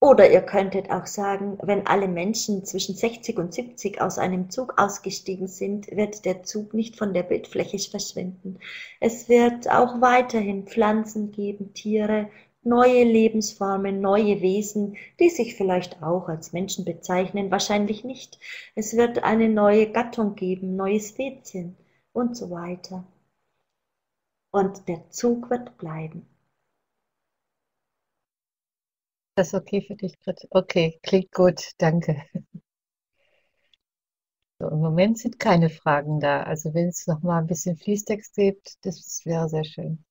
Oder ihr könntet auch sagen, wenn alle Menschen zwischen 60 und 70 aus einem Zug ausgestiegen sind, wird der Zug nicht von der Bildfläche verschwinden. Es wird auch weiterhin Pflanzen geben, Tiere, neue Lebensformen, neue Wesen, die sich vielleicht auch als Menschen bezeichnen, wahrscheinlich nicht. Es wird eine neue Gattung geben, neue Spezien und so weiter. Und der Zug wird bleiben. Das okay für dich, Grit? Okay, klingt gut, danke. So, Im Moment sind keine Fragen da. Also wenn es noch mal ein bisschen Fließtext gibt, das wäre sehr schön.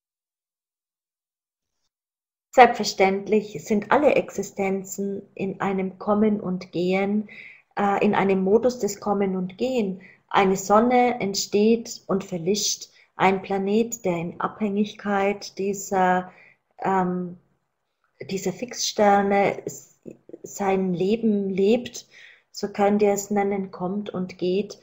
Selbstverständlich sind alle Existenzen in einem Kommen und Gehen, äh, in einem Modus des Kommen und Gehen. Eine Sonne entsteht und verlischt, ein Planet, der in Abhängigkeit dieser, ähm, dieser Fixsterne sein Leben lebt, so könnt ihr es nennen, kommt und geht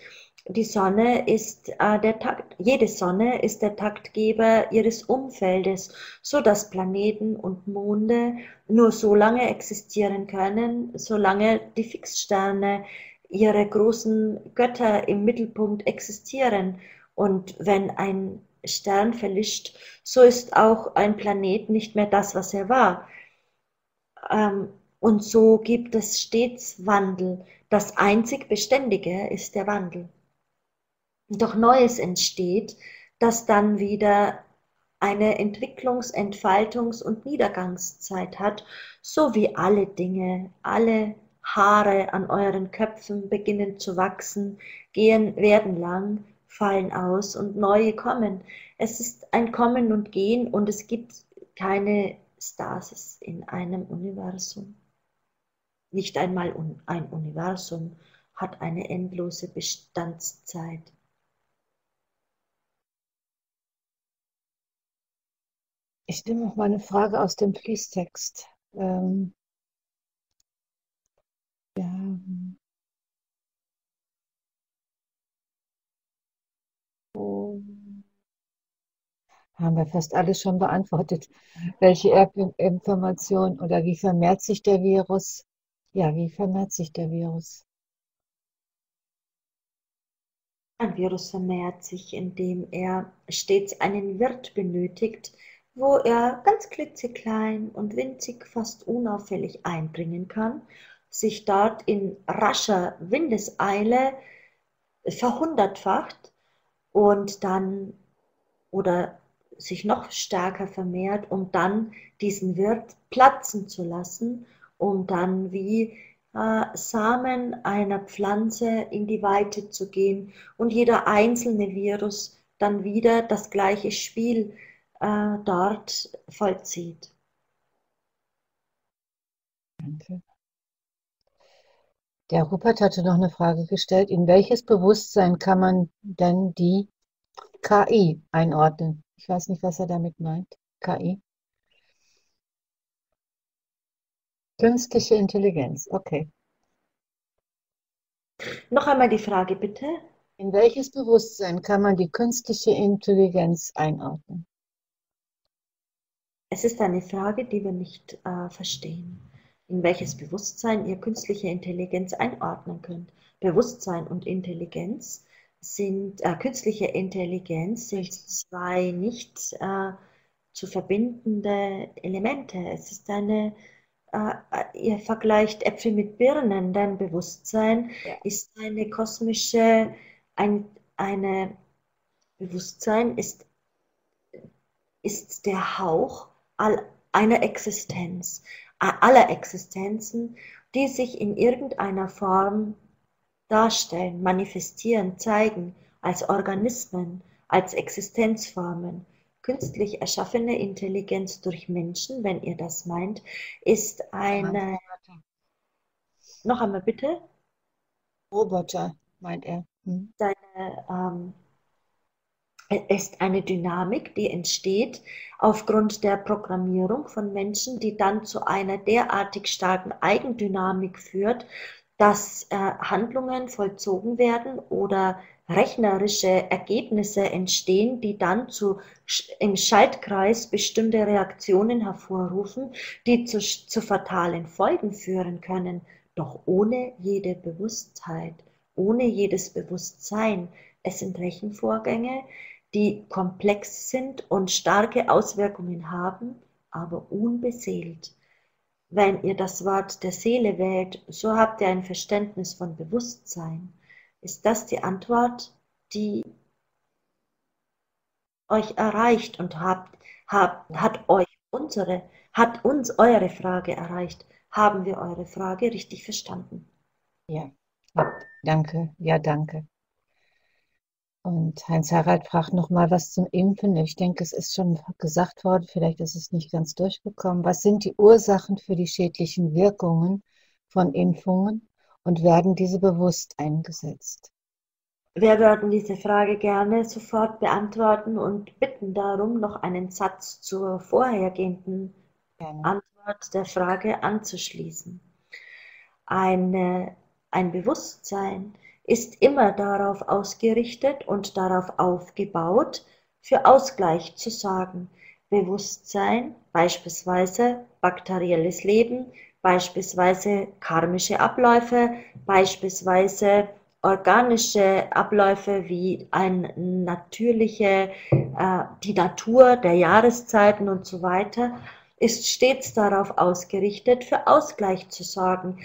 die Sonne ist äh, der Takt, jede Sonne ist der Taktgeber ihres Umfeldes, so dass Planeten und Monde nur so lange existieren können, solange die Fixsterne ihre großen Götter im Mittelpunkt existieren. Und wenn ein Stern verlischt, so ist auch ein Planet nicht mehr das, was er war. Ähm, und so gibt es stets Wandel. Das einzig Beständige ist der Wandel doch Neues entsteht, das dann wieder eine Entwicklungs-, Entfaltungs- und Niedergangszeit hat, so wie alle Dinge, alle Haare an euren Köpfen beginnen zu wachsen, gehen, werden lang, fallen aus und neue kommen. Es ist ein Kommen und Gehen und es gibt keine Stasis in einem Universum. Nicht einmal ein Universum hat eine endlose Bestandszeit. Ich nehme noch mal eine Frage aus dem Fließtext. Ähm, ja. Oh. Haben wir fast alles schon beantwortet. Welche Erbinformation oder wie vermehrt sich der Virus? Ja, wie vermehrt sich der Virus? Ein Virus vermehrt sich, indem er stets einen Wirt benötigt, wo er ganz klitzeklein und winzig, fast unauffällig eindringen kann, sich dort in rascher Windeseile verhundertfacht und dann oder sich noch stärker vermehrt, um dann diesen Wirt platzen zu lassen, um dann wie äh, Samen einer Pflanze in die Weite zu gehen und jeder einzelne Virus dann wieder das gleiche Spiel äh, dort vollzieht. Danke. Der Rupert hatte noch eine Frage gestellt. In welches Bewusstsein kann man denn die KI einordnen? Ich weiß nicht, was er damit meint. KI. Künstliche Intelligenz, okay. Noch einmal die Frage bitte. In welches Bewusstsein kann man die künstliche Intelligenz einordnen? Es ist eine Frage, die wir nicht äh, verstehen. In welches Bewusstsein ihr künstliche Intelligenz einordnen könnt. Bewusstsein und Intelligenz sind, äh, künstliche Intelligenz sind zwei nicht äh, zu verbindende Elemente. Es ist eine, äh, ihr vergleicht Äpfel mit Birnen, dein Bewusstsein ja. ist eine kosmische, ein, eine Bewusstsein ist, ist der Hauch all, einer Existenz, aller Existenzen, die sich in irgendeiner Form darstellen, manifestieren, zeigen, als Organismen, als Existenzformen. Künstlich erschaffene Intelligenz durch Menschen, wenn ihr das meint, ist eine. Noch einmal bitte. Roboter, meint er. Hm. Seine ähm, ist eine Dynamik, die entsteht aufgrund der Programmierung von Menschen, die dann zu einer derartig starken Eigendynamik führt, dass äh, Handlungen vollzogen werden oder rechnerische Ergebnisse entstehen, die dann zu, im Schaltkreis bestimmte Reaktionen hervorrufen, die zu, zu fatalen Folgen führen können, doch ohne jede Bewusstheit, ohne jedes Bewusstsein. Es sind Rechenvorgänge, die komplex sind und starke Auswirkungen haben, aber unbeseelt. Wenn ihr das Wort der Seele wählt, so habt ihr ein Verständnis von Bewusstsein. Ist das die Antwort, die euch erreicht und habt, habt, hat euch unsere, hat uns eure Frage erreicht? Haben wir eure Frage richtig verstanden? Ja, danke. Ja, danke. Und Heinz-Harald fragt nochmal was zum Impfen. Ich denke, es ist schon gesagt worden, vielleicht ist es nicht ganz durchgekommen. Was sind die Ursachen für die schädlichen Wirkungen von Impfungen und werden diese bewusst eingesetzt? Wir würden diese Frage gerne sofort beantworten und bitten darum, noch einen Satz zur vorhergehenden gerne. Antwort der Frage anzuschließen. Eine, ein Bewusstsein, ist immer darauf ausgerichtet und darauf aufgebaut, für Ausgleich zu sorgen. Bewusstsein, beispielsweise bakterielles Leben, beispielsweise karmische Abläufe, beispielsweise organische Abläufe wie ein natürliche, äh, die Natur der Jahreszeiten und so weiter, ist stets darauf ausgerichtet, für Ausgleich zu sorgen,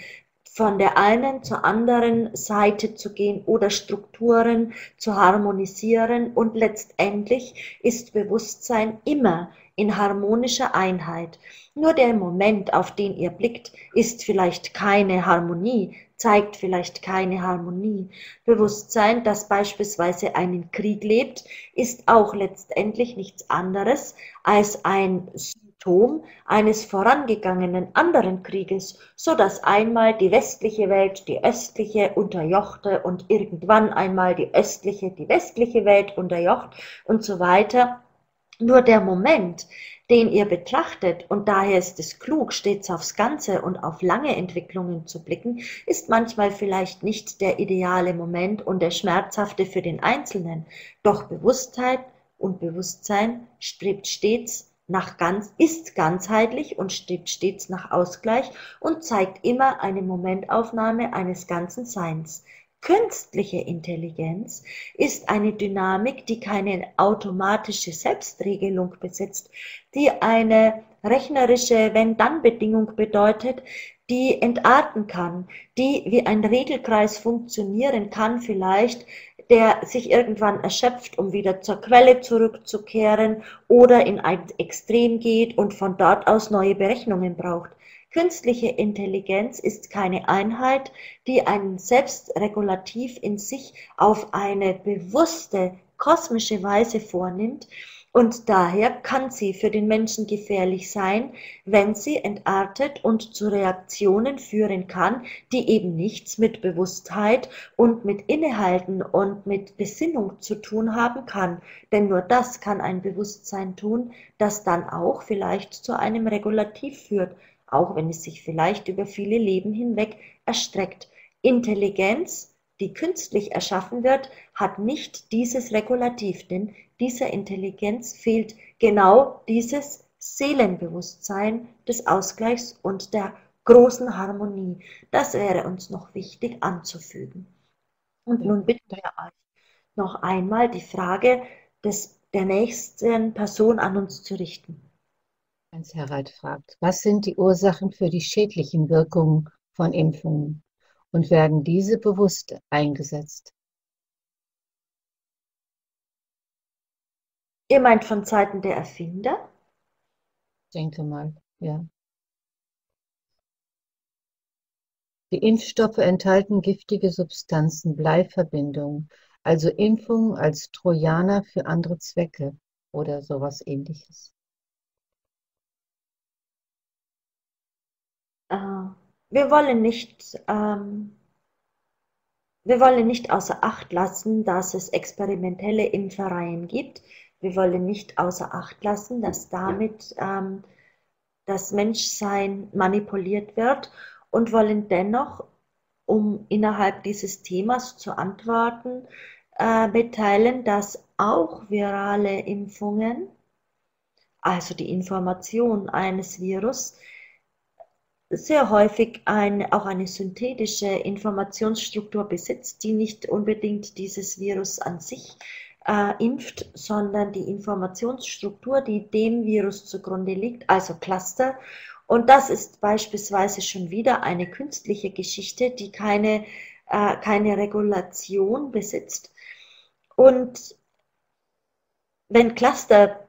von der einen zur anderen Seite zu gehen oder Strukturen zu harmonisieren und letztendlich ist Bewusstsein immer in harmonischer Einheit. Nur der Moment, auf den ihr blickt, ist vielleicht keine Harmonie, zeigt vielleicht keine Harmonie. Bewusstsein, das beispielsweise einen Krieg lebt, ist auch letztendlich nichts anderes als ein Symptom eines vorangegangenen anderen Krieges, so dass einmal die westliche Welt die östliche unterjochte und irgendwann einmal die östliche die westliche Welt unterjocht und so weiter. Nur der Moment, den ihr betrachtet, und daher ist es klug, stets aufs Ganze und auf lange Entwicklungen zu blicken, ist manchmal vielleicht nicht der ideale Moment und der schmerzhafte für den Einzelnen, doch Bewusstheit und Bewusstsein strebt stets nach ganz, ist ganzheitlich und strebt stets nach Ausgleich und zeigt immer eine Momentaufnahme eines ganzen Seins. Künstliche Intelligenz ist eine Dynamik, die keine automatische Selbstregelung besitzt, die eine rechnerische Wenn-Dann-Bedingung bedeutet, die entarten kann, die wie ein Regelkreis funktionieren kann vielleicht, der sich irgendwann erschöpft, um wieder zur Quelle zurückzukehren oder in ein Extrem geht und von dort aus neue Berechnungen braucht. Künstliche Intelligenz ist keine Einheit, die ein Selbstregulativ in sich auf eine bewusste kosmische Weise vornimmt, und daher kann sie für den Menschen gefährlich sein, wenn sie entartet und zu Reaktionen führen kann, die eben nichts mit Bewusstheit und mit Innehalten und mit Besinnung zu tun haben kann. Denn nur das kann ein Bewusstsein tun, das dann auch vielleicht zu einem Regulativ führt, auch wenn es sich vielleicht über viele Leben hinweg erstreckt. Intelligenz, die künstlich erschaffen wird, hat nicht dieses Regulativ, denn dieser Intelligenz fehlt genau dieses Seelenbewusstsein des Ausgleichs und der großen Harmonie. Das wäre uns noch wichtig anzufügen. Und nun bitten wir euch noch einmal die Frage des, der nächsten Person an uns zu richten. Hans Herald fragt, was sind die Ursachen für die schädlichen Wirkungen von Impfungen und werden diese bewusst eingesetzt? Ihr meint von Zeiten der Erfinder? Ich denke mal, ja. Die Impfstoffe enthalten giftige Substanzen, Bleiverbindungen, also Impfungen als Trojaner für andere Zwecke oder sowas ähnliches. Äh, wir wollen nicht, ähm, wir wollen nicht außer Acht lassen, dass es experimentelle Impfereien gibt. Wir wollen nicht außer Acht lassen, dass damit ähm, das Menschsein manipuliert wird und wollen dennoch, um innerhalb dieses Themas zu antworten, äh, mitteilen, dass auch virale Impfungen, also die Information eines Virus, sehr häufig ein, auch eine synthetische Informationsstruktur besitzt, die nicht unbedingt dieses Virus an sich äh, impft, sondern die Informationsstruktur, die dem Virus zugrunde liegt, also Cluster. Und das ist beispielsweise schon wieder eine künstliche Geschichte, die keine, äh, keine Regulation besitzt. Und wenn Cluster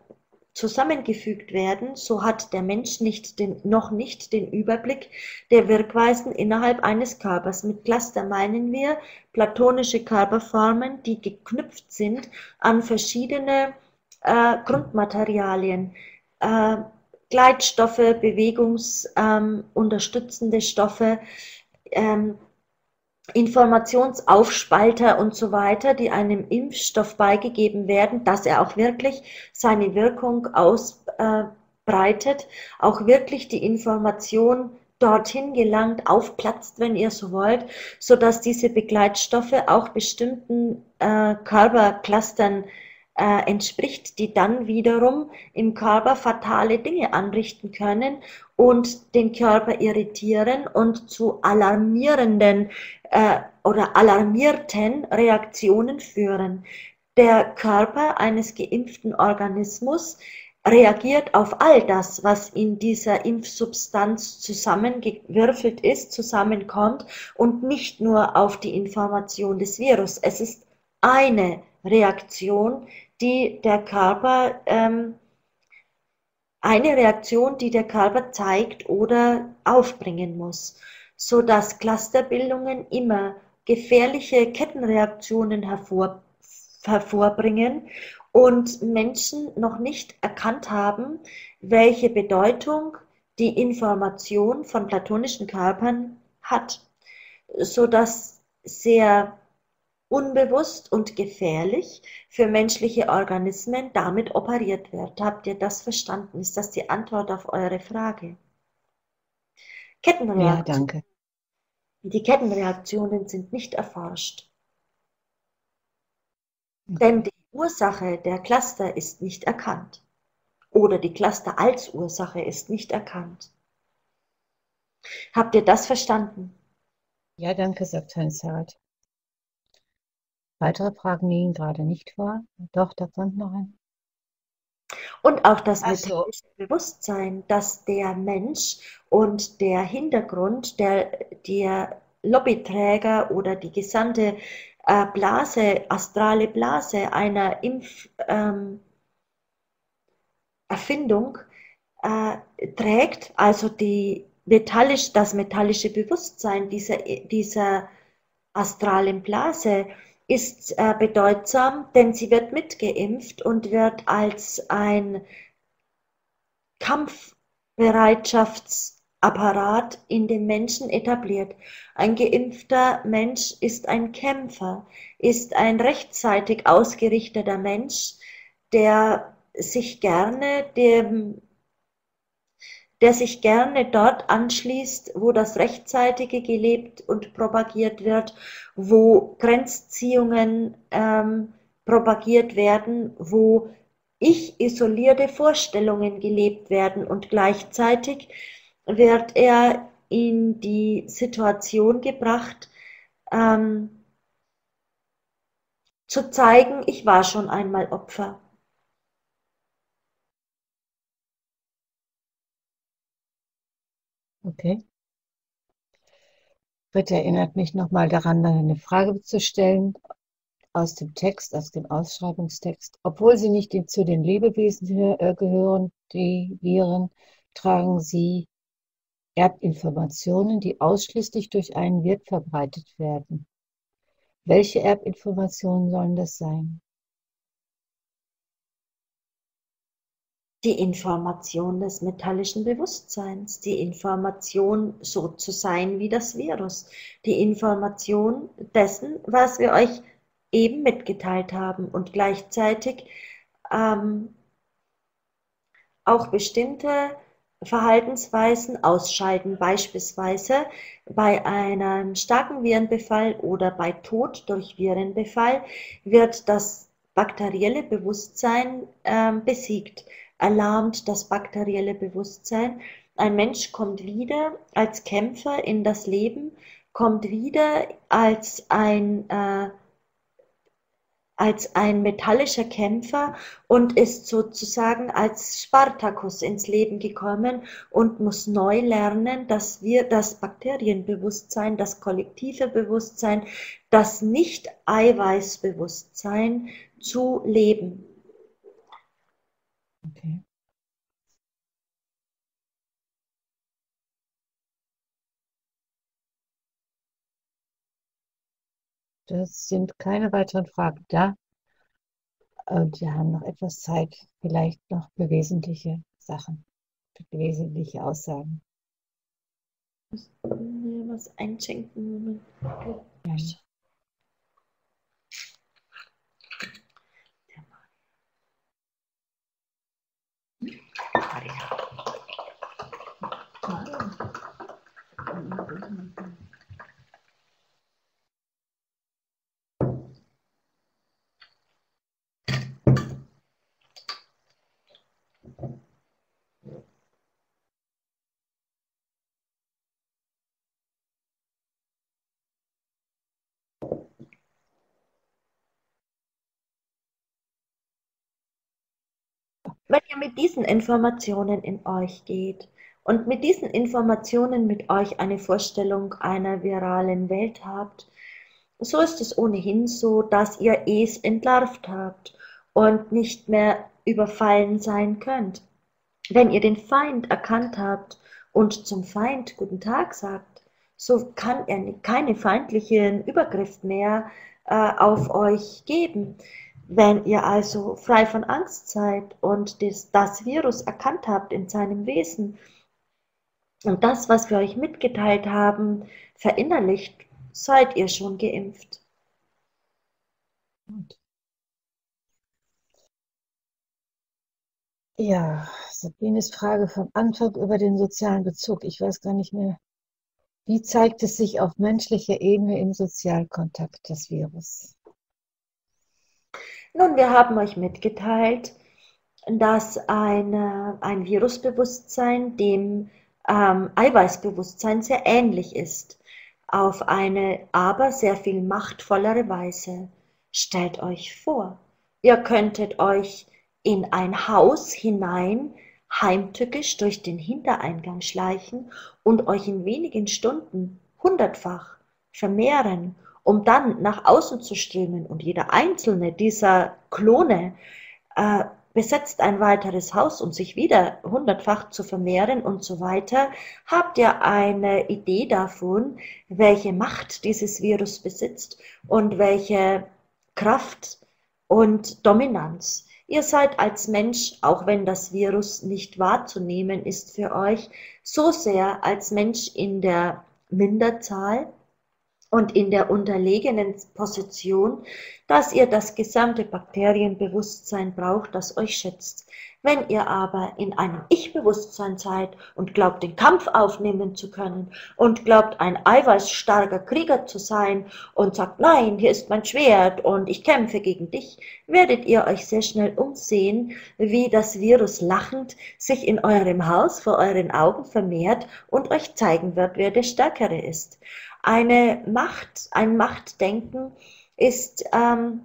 zusammengefügt werden, so hat der Mensch nicht den, noch nicht den Überblick der Wirkweisen innerhalb eines Körpers. Mit Cluster meinen wir platonische Körperformen, die geknüpft sind an verschiedene äh, Grundmaterialien, äh, Gleitstoffe, bewegungsunterstützende ähm, Stoffe, ähm, Informationsaufspalter und so weiter, die einem Impfstoff beigegeben werden, dass er auch wirklich seine Wirkung ausbreitet, auch wirklich die Information dorthin gelangt, aufplatzt, wenn ihr so wollt, so dass diese Begleitstoffe auch bestimmten äh, Körperclustern äh, entspricht, die dann wiederum im Körper fatale Dinge anrichten können und den Körper irritieren und zu alarmierenden äh, oder alarmierten Reaktionen führen. Der Körper eines geimpften Organismus reagiert auf all das, was in dieser Impfsubstanz zusammengewürfelt ist, zusammenkommt und nicht nur auf die Information des Virus. Es ist eine Reaktion, die der Körper, ähm, eine Reaktion, die der Körper zeigt oder aufbringen muss, so dass Clusterbildungen immer gefährliche Kettenreaktionen hervor, hervorbringen und Menschen noch nicht erkannt haben, welche Bedeutung die Information von platonischen Körpern hat, so dass sehr unbewusst und gefährlich für menschliche Organismen damit operiert wird. Habt ihr das verstanden? Ist das die Antwort auf eure Frage? Kettenreaktion. Ja, danke. Die Kettenreaktionen sind nicht erforscht. Denn die Ursache der Cluster ist nicht erkannt. Oder die Cluster als Ursache ist nicht erkannt. Habt ihr das verstanden? Ja, danke, sagt Heinz Herrt. Weitere Fragen liegen gerade nicht vor. Doch, da kommt noch ein. Und auch das so. Bewusstsein, dass der Mensch und der Hintergrund, der, der Lobbyträger oder die gesamte äh, Blase, astrale Blase einer Impferfindung ähm, äh, trägt, also die metallisch, das metallische Bewusstsein dieser, dieser astralen Blase, ist äh, bedeutsam, denn sie wird mitgeimpft und wird als ein Kampfbereitschaftsapparat in den Menschen etabliert. Ein geimpfter Mensch ist ein Kämpfer, ist ein rechtzeitig ausgerichteter Mensch, der sich gerne dem der sich gerne dort anschließt, wo das Rechtzeitige gelebt und propagiert wird, wo Grenzziehungen ähm, propagiert werden, wo ich isolierte Vorstellungen gelebt werden und gleichzeitig wird er in die Situation gebracht, ähm, zu zeigen, ich war schon einmal Opfer. Okay. Bitte erinnert mich nochmal daran, eine Frage zu stellen aus dem Text, aus dem Ausschreibungstext. Obwohl sie nicht zu den Lebewesen gehören, die Viren, tragen sie Erbinformationen, die ausschließlich durch einen Wirt verbreitet werden. Welche Erbinformationen sollen das sein? Die Information des metallischen Bewusstseins, die Information, so zu sein wie das Virus, die Information dessen, was wir euch eben mitgeteilt haben und gleichzeitig ähm, auch bestimmte Verhaltensweisen ausscheiden, beispielsweise bei einem starken Virenbefall oder bei Tod durch Virenbefall wird das bakterielle Bewusstsein äh, besiegt erlahmt das bakterielle Bewusstsein. Ein Mensch kommt wieder als Kämpfer in das Leben, kommt wieder als ein, äh, als ein metallischer Kämpfer und ist sozusagen als Spartakus ins Leben gekommen und muss neu lernen, dass wir das Bakterienbewusstsein, das kollektive Bewusstsein, das Nicht-Eiweißbewusstsein zu leben. Okay. Das sind keine weiteren Fragen da. Und wir haben noch etwas Zeit, vielleicht noch für wesentliche Sachen, für wesentliche Aussagen. Ich muss mir was einschenken. Ja. Hari. Wenn ihr mit diesen Informationen in euch geht und mit diesen Informationen mit euch eine Vorstellung einer viralen Welt habt, so ist es ohnehin so, dass ihr es entlarvt habt und nicht mehr überfallen sein könnt. Wenn ihr den Feind erkannt habt und zum Feind guten Tag sagt, so kann er keine feindlichen Übergriff mehr äh, auf euch geben. Wenn ihr also frei von Angst seid und das, das Virus erkannt habt in seinem Wesen und das, was wir euch mitgeteilt haben, verinnerlicht, seid ihr schon geimpft. Ja, Sabines Frage vom Anfang über den sozialen Bezug. Ich weiß gar nicht mehr. Wie zeigt es sich auf menschlicher Ebene im Sozialkontakt, das Virus? Nun, wir haben euch mitgeteilt, dass eine, ein Virusbewusstsein dem ähm, Eiweißbewusstsein sehr ähnlich ist, auf eine aber sehr viel machtvollere Weise. Stellt euch vor, ihr könntet euch in ein Haus hinein heimtückisch durch den Hintereingang schleichen und euch in wenigen Stunden hundertfach vermehren um dann nach außen zu strömen und jeder einzelne dieser Klone äh, besetzt ein weiteres Haus und sich wieder hundertfach zu vermehren und so weiter, habt ihr eine Idee davon, welche Macht dieses Virus besitzt und welche Kraft und Dominanz. Ihr seid als Mensch, auch wenn das Virus nicht wahrzunehmen ist für euch, so sehr als Mensch in der Minderzahl, und in der unterlegenen Position, dass ihr das gesamte Bakterienbewusstsein braucht, das euch schützt. Wenn ihr aber in einem Ich-Bewusstsein seid und glaubt, den Kampf aufnehmen zu können und glaubt, ein eiweißstarker Krieger zu sein und sagt, nein, hier ist mein Schwert und ich kämpfe gegen dich, werdet ihr euch sehr schnell umsehen, wie das Virus lachend sich in eurem Haus vor euren Augen vermehrt und euch zeigen wird, wer der Stärkere ist. Eine Macht, ein Machtdenken ist ähm,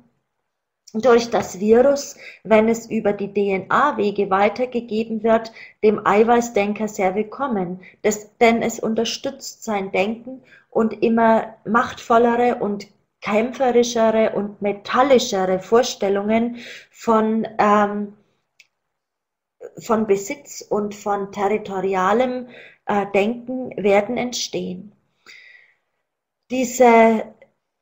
durch das Virus, wenn es über die DNA-Wege weitergegeben wird, dem Eiweißdenker sehr willkommen, das, denn es unterstützt sein Denken und immer machtvollere und kämpferischere und metallischere Vorstellungen von, ähm, von Besitz und von territorialem äh, Denken werden entstehen. Diese,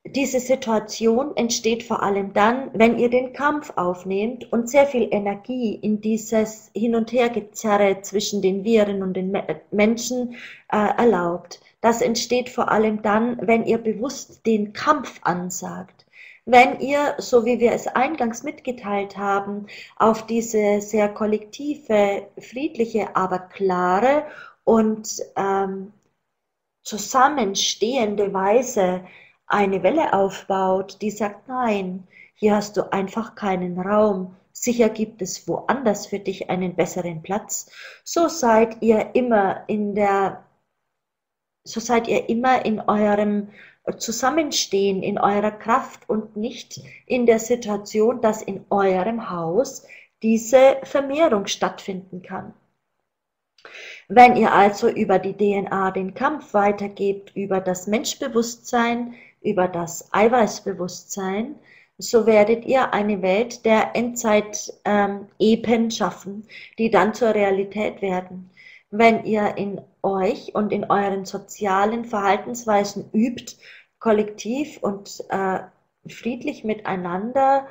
diese Situation entsteht vor allem dann, wenn ihr den Kampf aufnehmt und sehr viel Energie in dieses Hin- und Hergezerre zwischen den Viren und den Menschen äh, erlaubt. Das entsteht vor allem dann, wenn ihr bewusst den Kampf ansagt. Wenn ihr, so wie wir es eingangs mitgeteilt haben, auf diese sehr kollektive, friedliche, aber klare und ähm, zusammenstehende Weise eine Welle aufbaut, die sagt, nein, hier hast du einfach keinen Raum, sicher gibt es woanders für dich einen besseren Platz, so seid ihr immer in der, so seid ihr immer in eurem Zusammenstehen, in eurer Kraft und nicht in der Situation, dass in eurem Haus diese Vermehrung stattfinden kann. Wenn ihr also über die DNA den Kampf weitergebt, über das Menschbewusstsein, über das Eiweißbewusstsein, so werdet ihr eine Welt der Endzeit-Epen schaffen, die dann zur Realität werden. Wenn ihr in euch und in euren sozialen Verhaltensweisen übt, kollektiv und äh, friedlich miteinander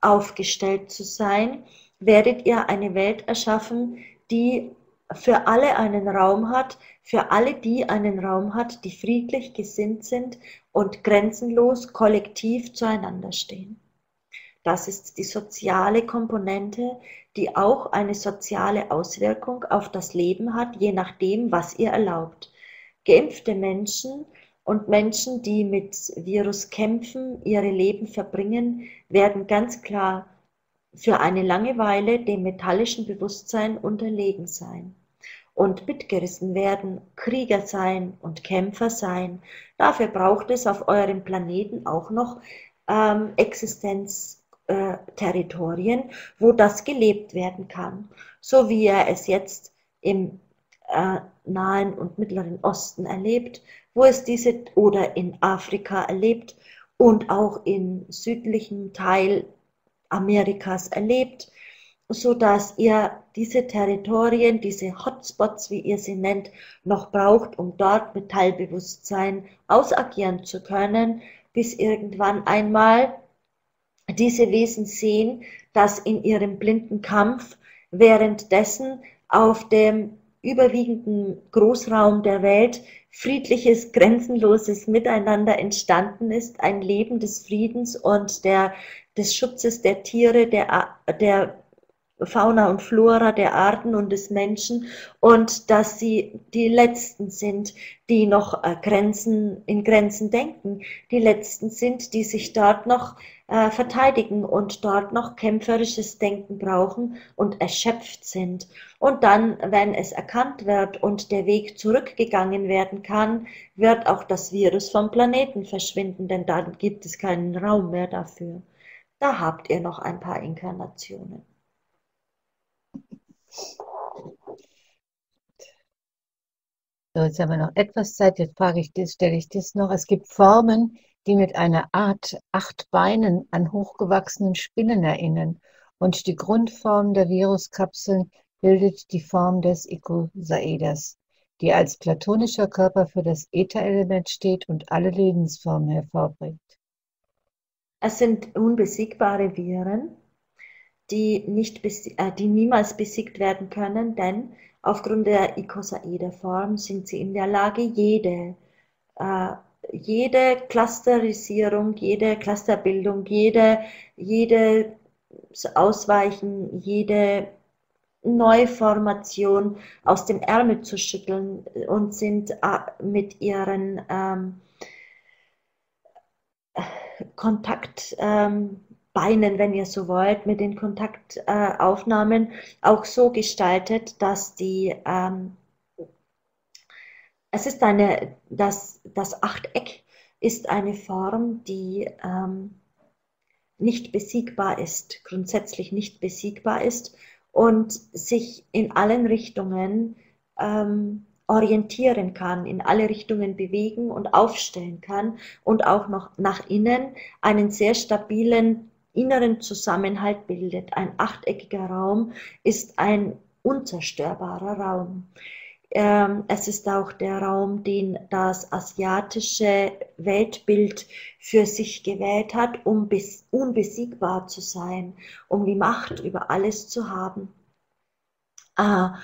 aufgestellt zu sein, werdet ihr eine Welt erschaffen, die für alle einen Raum hat, für alle die einen Raum hat, die friedlich gesinnt sind und grenzenlos kollektiv zueinander stehen. Das ist die soziale Komponente, die auch eine soziale Auswirkung auf das Leben hat, je nachdem, was ihr erlaubt. Geimpfte Menschen und Menschen, die mit Virus kämpfen, ihre Leben verbringen, werden ganz klar für eine Langeweile dem metallischen Bewusstsein unterlegen sein und mitgerissen werden, Krieger sein und Kämpfer sein. Dafür braucht es auf eurem Planeten auch noch ähm, Existenz äh, wo das gelebt werden kann, so wie er es jetzt im äh, Nahen und Mittleren Osten erlebt, wo es diese oder in Afrika erlebt und auch im südlichen Teil Amerikas erlebt, so dass ihr diese Territorien, diese Hotspots, wie ihr sie nennt, noch braucht, um dort mit Teilbewusstsein ausagieren zu können, bis irgendwann einmal diese Wesen sehen, dass in ihrem blinden Kampf währenddessen auf dem überwiegenden Großraum der Welt friedliches, grenzenloses Miteinander entstanden ist, ein Leben des Friedens und der, des Schutzes der Tiere, der, der Fauna und Flora der Arten und des Menschen und dass sie die Letzten sind, die noch äh, Grenzen, in Grenzen denken, die Letzten sind, die sich dort noch äh, verteidigen und dort noch kämpferisches Denken brauchen und erschöpft sind. Und dann, wenn es erkannt wird und der Weg zurückgegangen werden kann, wird auch das Virus vom Planeten verschwinden, denn dann gibt es keinen Raum mehr dafür. Da habt ihr noch ein paar Inkarnationen. So, jetzt haben wir noch etwas Zeit. Jetzt frage ich das, stelle ich das noch. Es gibt Formen, die mit einer Art acht Beinen an hochgewachsenen Spinnen erinnern. Und die Grundform der Viruskapseln bildet die Form des Icosaeders, die als platonischer Körper für das Ätherelement steht und alle Lebensformen hervorbringt. Es sind unbesiegbare Viren, die, nicht äh, die niemals besiegt werden können, denn aufgrund der Icosaederform sind sie in der Lage, jede äh, jede Clusterisierung, jede Clusterbildung, jede, jede Ausweichen, jede Neuformation aus dem Ärmel zu schütteln und sind äh, mit ihren ähm, Kontaktbeinen, ähm, wenn ihr so wollt, mit den Kontaktaufnahmen auch so gestaltet, dass die ähm, es ist eine, das, das Achteck ist eine Form, die ähm, nicht besiegbar ist, grundsätzlich nicht besiegbar ist und sich in allen Richtungen ähm, orientieren kann, in alle Richtungen bewegen und aufstellen kann und auch noch nach innen einen sehr stabilen inneren Zusammenhalt bildet. Ein achteckiger Raum ist ein unzerstörbarer Raum. Ähm, es ist auch der Raum, den das asiatische Weltbild für sich gewählt hat, um unbesiegbar zu sein, um die Macht über alles zu haben. Ah,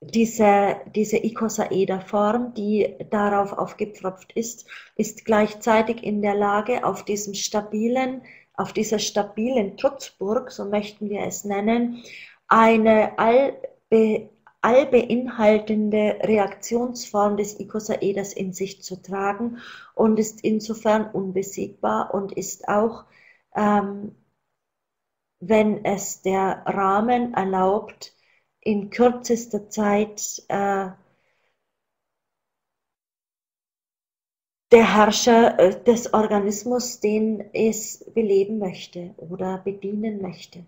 diese, diese Ikosaeder-Form, die darauf aufgepfropft ist, ist gleichzeitig in der Lage, auf diesem stabilen, auf dieser stabilen Trutzburg, so möchten wir es nennen, eine allbe allbeinhaltende Reaktionsform des Icosaeders in sich zu tragen und ist insofern unbesiegbar und ist auch, ähm, wenn es der Rahmen erlaubt, in kürzester Zeit äh, der Herrscher äh, des Organismus, den es beleben möchte oder bedienen möchte.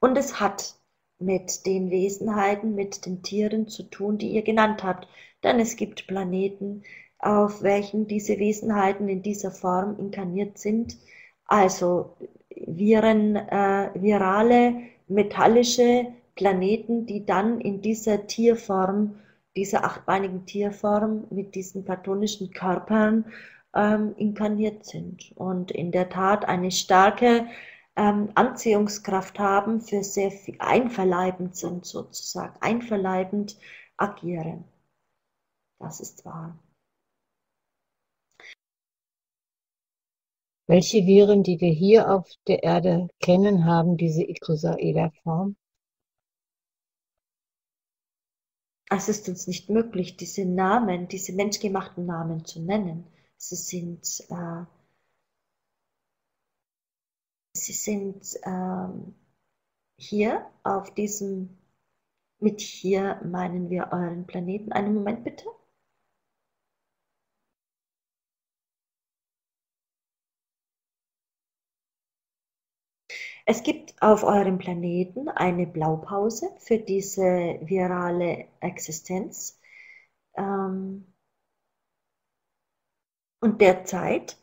Und es hat mit den Wesenheiten, mit den Tieren zu tun, die ihr genannt habt. Denn es gibt Planeten, auf welchen diese Wesenheiten in dieser Form inkarniert sind. Also Viren, äh, virale, metallische Planeten, die dann in dieser Tierform, dieser achtbeinigen Tierform mit diesen platonischen Körpern ähm, inkarniert sind. Und in der Tat eine starke ähm, Anziehungskraft haben, für sehr viel einverleibend sind sozusagen, einverleibend agieren. Das ist wahr. Welche Viren, die wir hier auf der Erde kennen, haben diese Icosaeder-Form? Es ist uns nicht möglich, diese Namen, diese menschgemachten Namen zu nennen. Sie sind äh, Sie sind ähm, hier auf diesem, mit hier meinen wir euren Planeten. Einen Moment bitte. Es gibt auf eurem Planeten eine Blaupause für diese virale Existenz. Ähm, und derzeit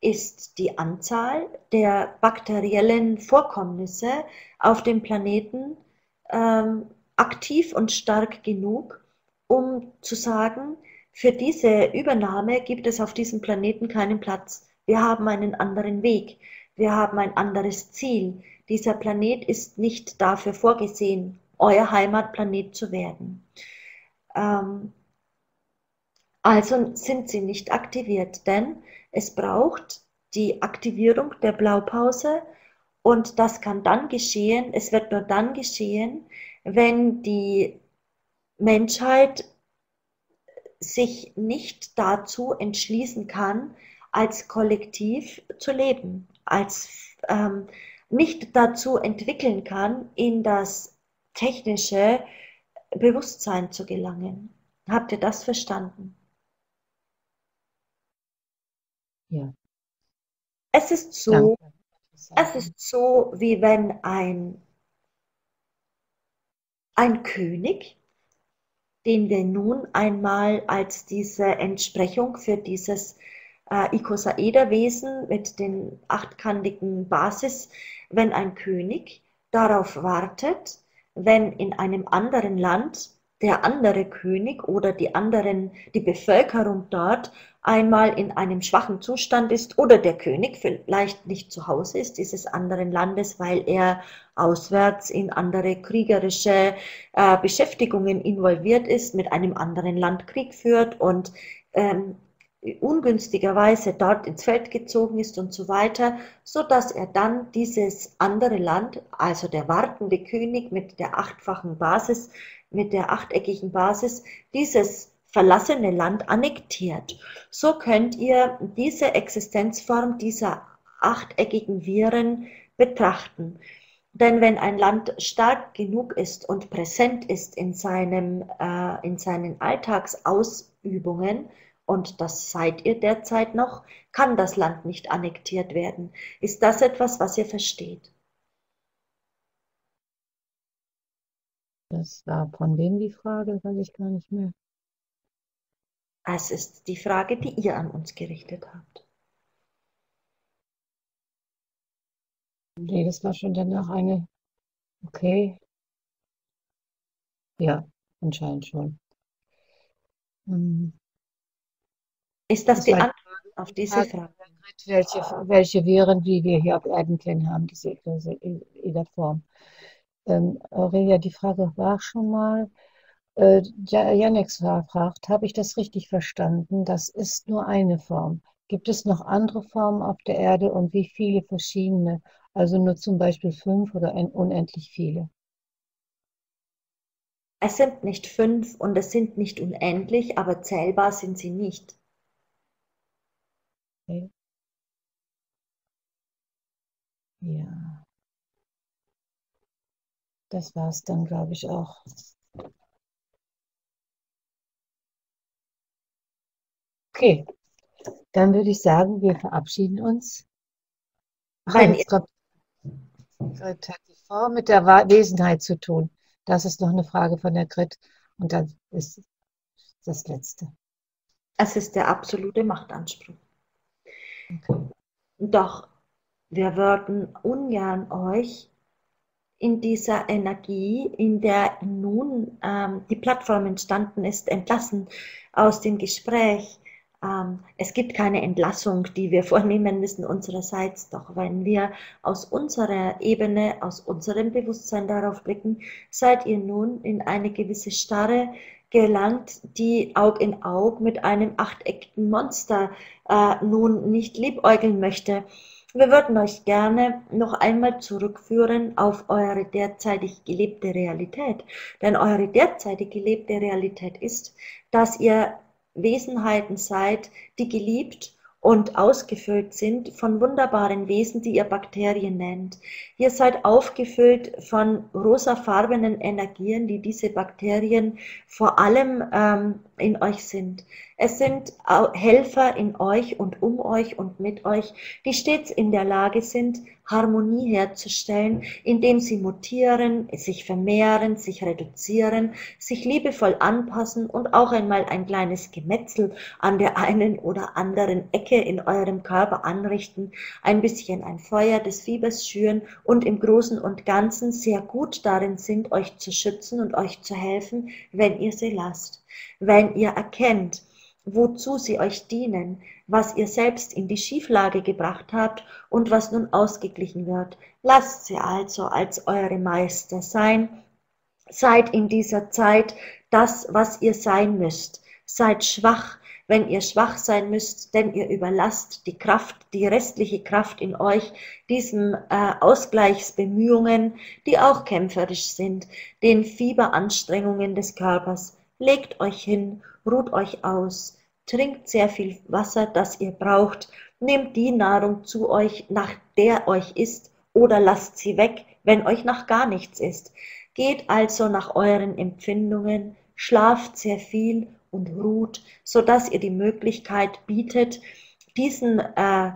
ist die Anzahl der bakteriellen Vorkommnisse auf dem Planeten ähm, aktiv und stark genug, um zu sagen, für diese Übernahme gibt es auf diesem Planeten keinen Platz. Wir haben einen anderen Weg. Wir haben ein anderes Ziel. Dieser Planet ist nicht dafür vorgesehen, euer Heimatplanet zu werden. Ähm, also sind sie nicht aktiviert, denn es braucht die Aktivierung der Blaupause und das kann dann geschehen, es wird nur dann geschehen, wenn die Menschheit sich nicht dazu entschließen kann, als Kollektiv zu leben, als ähm, nicht dazu entwickeln kann, in das technische Bewusstsein zu gelangen. Habt ihr das verstanden? Ja. Es ist so, es ist so, wie wenn ein, ein König, den wir nun einmal als diese Entsprechung für dieses äh, Icosaederwesen mit den achtkantigen Basis, wenn ein König darauf wartet, wenn in einem anderen Land der andere König oder die anderen, die Bevölkerung dort einmal in einem schwachen Zustand ist oder der König vielleicht nicht zu Hause ist dieses anderen Landes, weil er auswärts in andere kriegerische äh, Beschäftigungen involviert ist, mit einem anderen Land Krieg führt und ähm, ungünstigerweise dort ins Feld gezogen ist und so weiter, so dass er dann dieses andere Land, also der wartende König mit der achtfachen Basis, mit der achteckigen Basis, dieses verlassene Land annektiert. So könnt ihr diese Existenzform dieser achteckigen Viren betrachten. Denn wenn ein Land stark genug ist und präsent ist in, seinem, äh, in seinen Alltagsausübungen, und das seid ihr derzeit noch, kann das Land nicht annektiert werden. Ist das etwas, was ihr versteht? Das war von wem die Frage, weiß ich gar nicht mehr. Es ist die Frage, die ihr an uns gerichtet habt. Nee, das war schon danach eine. Okay. Ja, anscheinend schon. Hm. Ist das, das die Antwort auf diese Frage? Welche, welche Viren, wie wir hier auf Erden kennen haben, diese, diese in der Form. Ähm, Aurelia, die Frage war schon mal, äh, Janex fragt, habe ich das richtig verstanden? Das ist nur eine Form. Gibt es noch andere Formen auf der Erde und wie viele verschiedene? Also nur zum Beispiel fünf oder unendlich viele? Es sind nicht fünf und es sind nicht unendlich, aber zählbar sind sie nicht. Okay. Ja. Das war es dann, glaube ich, auch. Okay, dann würde ich sagen, wir verabschieden uns. Ach, jetzt kommt Grit hat die Form mit der Wesenheit zu tun. Das ist noch eine Frage von der Grit. Und dann ist das Letzte. Es ist der absolute Machtanspruch. Doch wir würden ungern euch in dieser Energie, in der nun ähm, die Plattform entstanden ist, entlassen aus dem Gespräch. Ähm, es gibt keine Entlassung, die wir vornehmen müssen unsererseits. Doch wenn wir aus unserer Ebene, aus unserem Bewusstsein darauf blicken, seid ihr nun in eine gewisse Starre gelangt, die Aug in Aug mit einem achteckigen Monster äh, nun nicht liebäugeln möchte. Wir würden euch gerne noch einmal zurückführen auf eure derzeitig gelebte Realität. Denn eure derzeitig gelebte Realität ist, dass ihr Wesenheiten seid, die geliebt und ausgefüllt sind von wunderbaren Wesen, die ihr Bakterien nennt. Ihr seid aufgefüllt von rosafarbenen Energien, die diese Bakterien vor allem ähm, in euch sind. Es sind Helfer in euch und um euch und mit euch, die stets in der Lage sind, Harmonie herzustellen, indem sie mutieren, sich vermehren, sich reduzieren, sich liebevoll anpassen und auch einmal ein kleines Gemetzel an der einen oder anderen Ecke in eurem Körper anrichten, ein bisschen ein Feuer des Fiebers schüren und im Großen und Ganzen sehr gut darin sind, euch zu schützen und euch zu helfen, wenn ihr sie lasst. Wenn ihr erkennt, wozu sie euch dienen, was ihr selbst in die Schieflage gebracht habt und was nun ausgeglichen wird. Lasst sie also als eure Meister sein. Seid in dieser Zeit das, was ihr sein müsst. Seid schwach, wenn ihr schwach sein müsst, denn ihr überlasst die Kraft, die restliche Kraft in euch, diesen äh, Ausgleichsbemühungen, die auch kämpferisch sind, den Fieberanstrengungen des Körpers. Legt euch hin, ruht euch aus, trinkt sehr viel Wasser, das ihr braucht, nehmt die Nahrung zu euch, nach der euch ist, oder lasst sie weg, wenn euch nach gar nichts ist. Geht also nach euren Empfindungen, schlaft sehr viel und ruht, so dass ihr die Möglichkeit bietet, diesen, äh,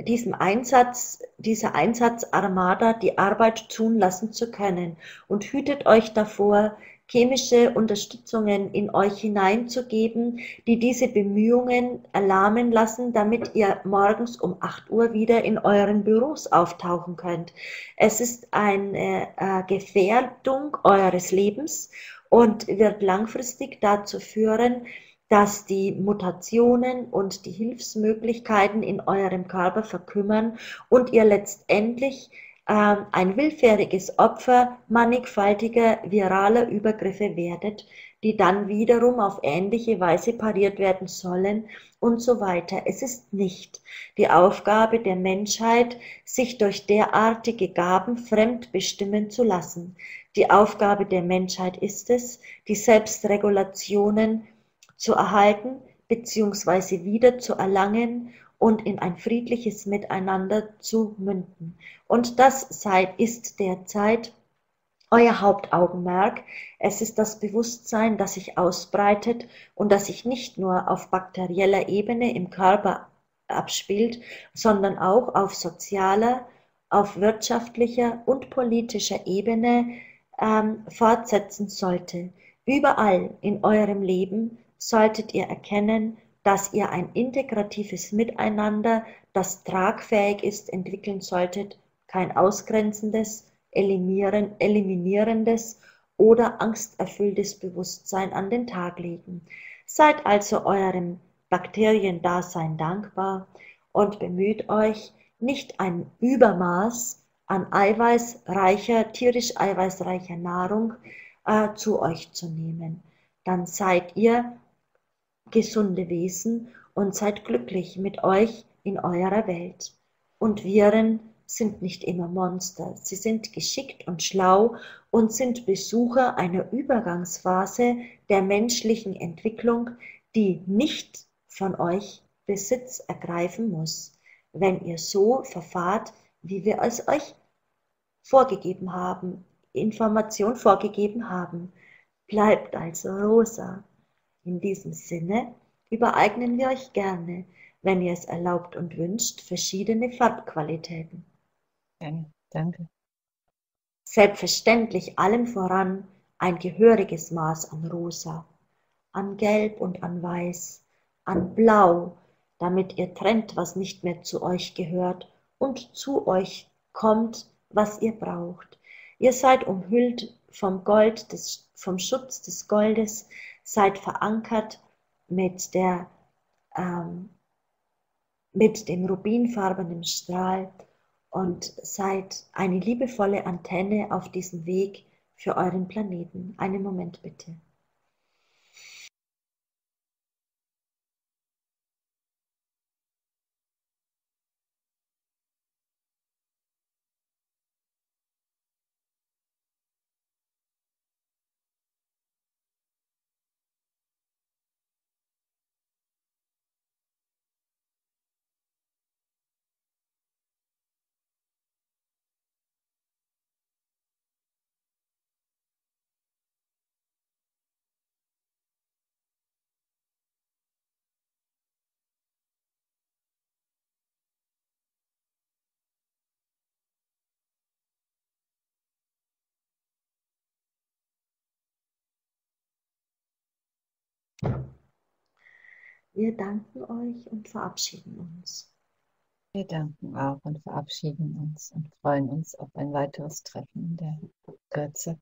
diesem Einsatz, dieser Einsatzarmada die Arbeit tun lassen zu können und hütet euch davor, chemische Unterstützungen in euch hineinzugeben, die diese Bemühungen erlahmen lassen, damit ihr morgens um 8 Uhr wieder in euren Büros auftauchen könnt. Es ist eine äh, Gefährdung eures Lebens und wird langfristig dazu führen, dass die Mutationen und die Hilfsmöglichkeiten in eurem Körper verkümmern und ihr letztendlich ein willfähriges Opfer mannigfaltiger viraler Übergriffe werdet, die dann wiederum auf ähnliche Weise pariert werden sollen und so weiter. Es ist nicht die Aufgabe der Menschheit, sich durch derartige Gaben fremd bestimmen zu lassen. Die Aufgabe der Menschheit ist es, die Selbstregulationen zu erhalten bzw. wieder zu erlangen und in ein friedliches Miteinander zu münden. Und das sei, ist derzeit euer Hauptaugenmerk. Es ist das Bewusstsein, das sich ausbreitet und das sich nicht nur auf bakterieller Ebene im Körper abspielt, sondern auch auf sozialer, auf wirtschaftlicher und politischer Ebene ähm, fortsetzen sollte. Überall in eurem Leben solltet ihr erkennen, dass ihr ein integratives Miteinander, das tragfähig ist, entwickeln solltet, kein ausgrenzendes, eliminierendes oder angsterfülltes Bewusstsein an den Tag legen. Seid also eurem Bakteriendasein dankbar und bemüht euch, nicht ein Übermaß an eiweißreicher, tierisch eiweißreicher Nahrung äh, zu euch zu nehmen. Dann seid ihr gesunde Wesen und seid glücklich mit euch in eurer Welt. Und Viren sind nicht immer Monster, sie sind geschickt und schlau und sind Besucher einer Übergangsphase der menschlichen Entwicklung, die nicht von euch Besitz ergreifen muss, wenn ihr so verfahrt, wie wir es euch vorgegeben haben, Information vorgegeben haben. Bleibt also rosa. In diesem Sinne übereignen wir euch gerne, wenn ihr es erlaubt und wünscht, verschiedene Farbqualitäten. Gerne, danke. Selbstverständlich allem voran ein gehöriges Maß an Rosa, an Gelb und an Weiß, an Blau, damit ihr trennt, was nicht mehr zu euch gehört und zu euch kommt, was ihr braucht. Ihr seid umhüllt vom Gold, des, vom Schutz des Goldes, seid verankert mit, der, ähm, mit dem rubinfarbenen Strahl und seid eine liebevolle Antenne auf diesem Weg für euren Planeten. Einen Moment bitte. Wir danken euch und verabschieden uns. Wir danken auch und verabschieden uns und freuen uns auf ein weiteres Treffen der Kürze.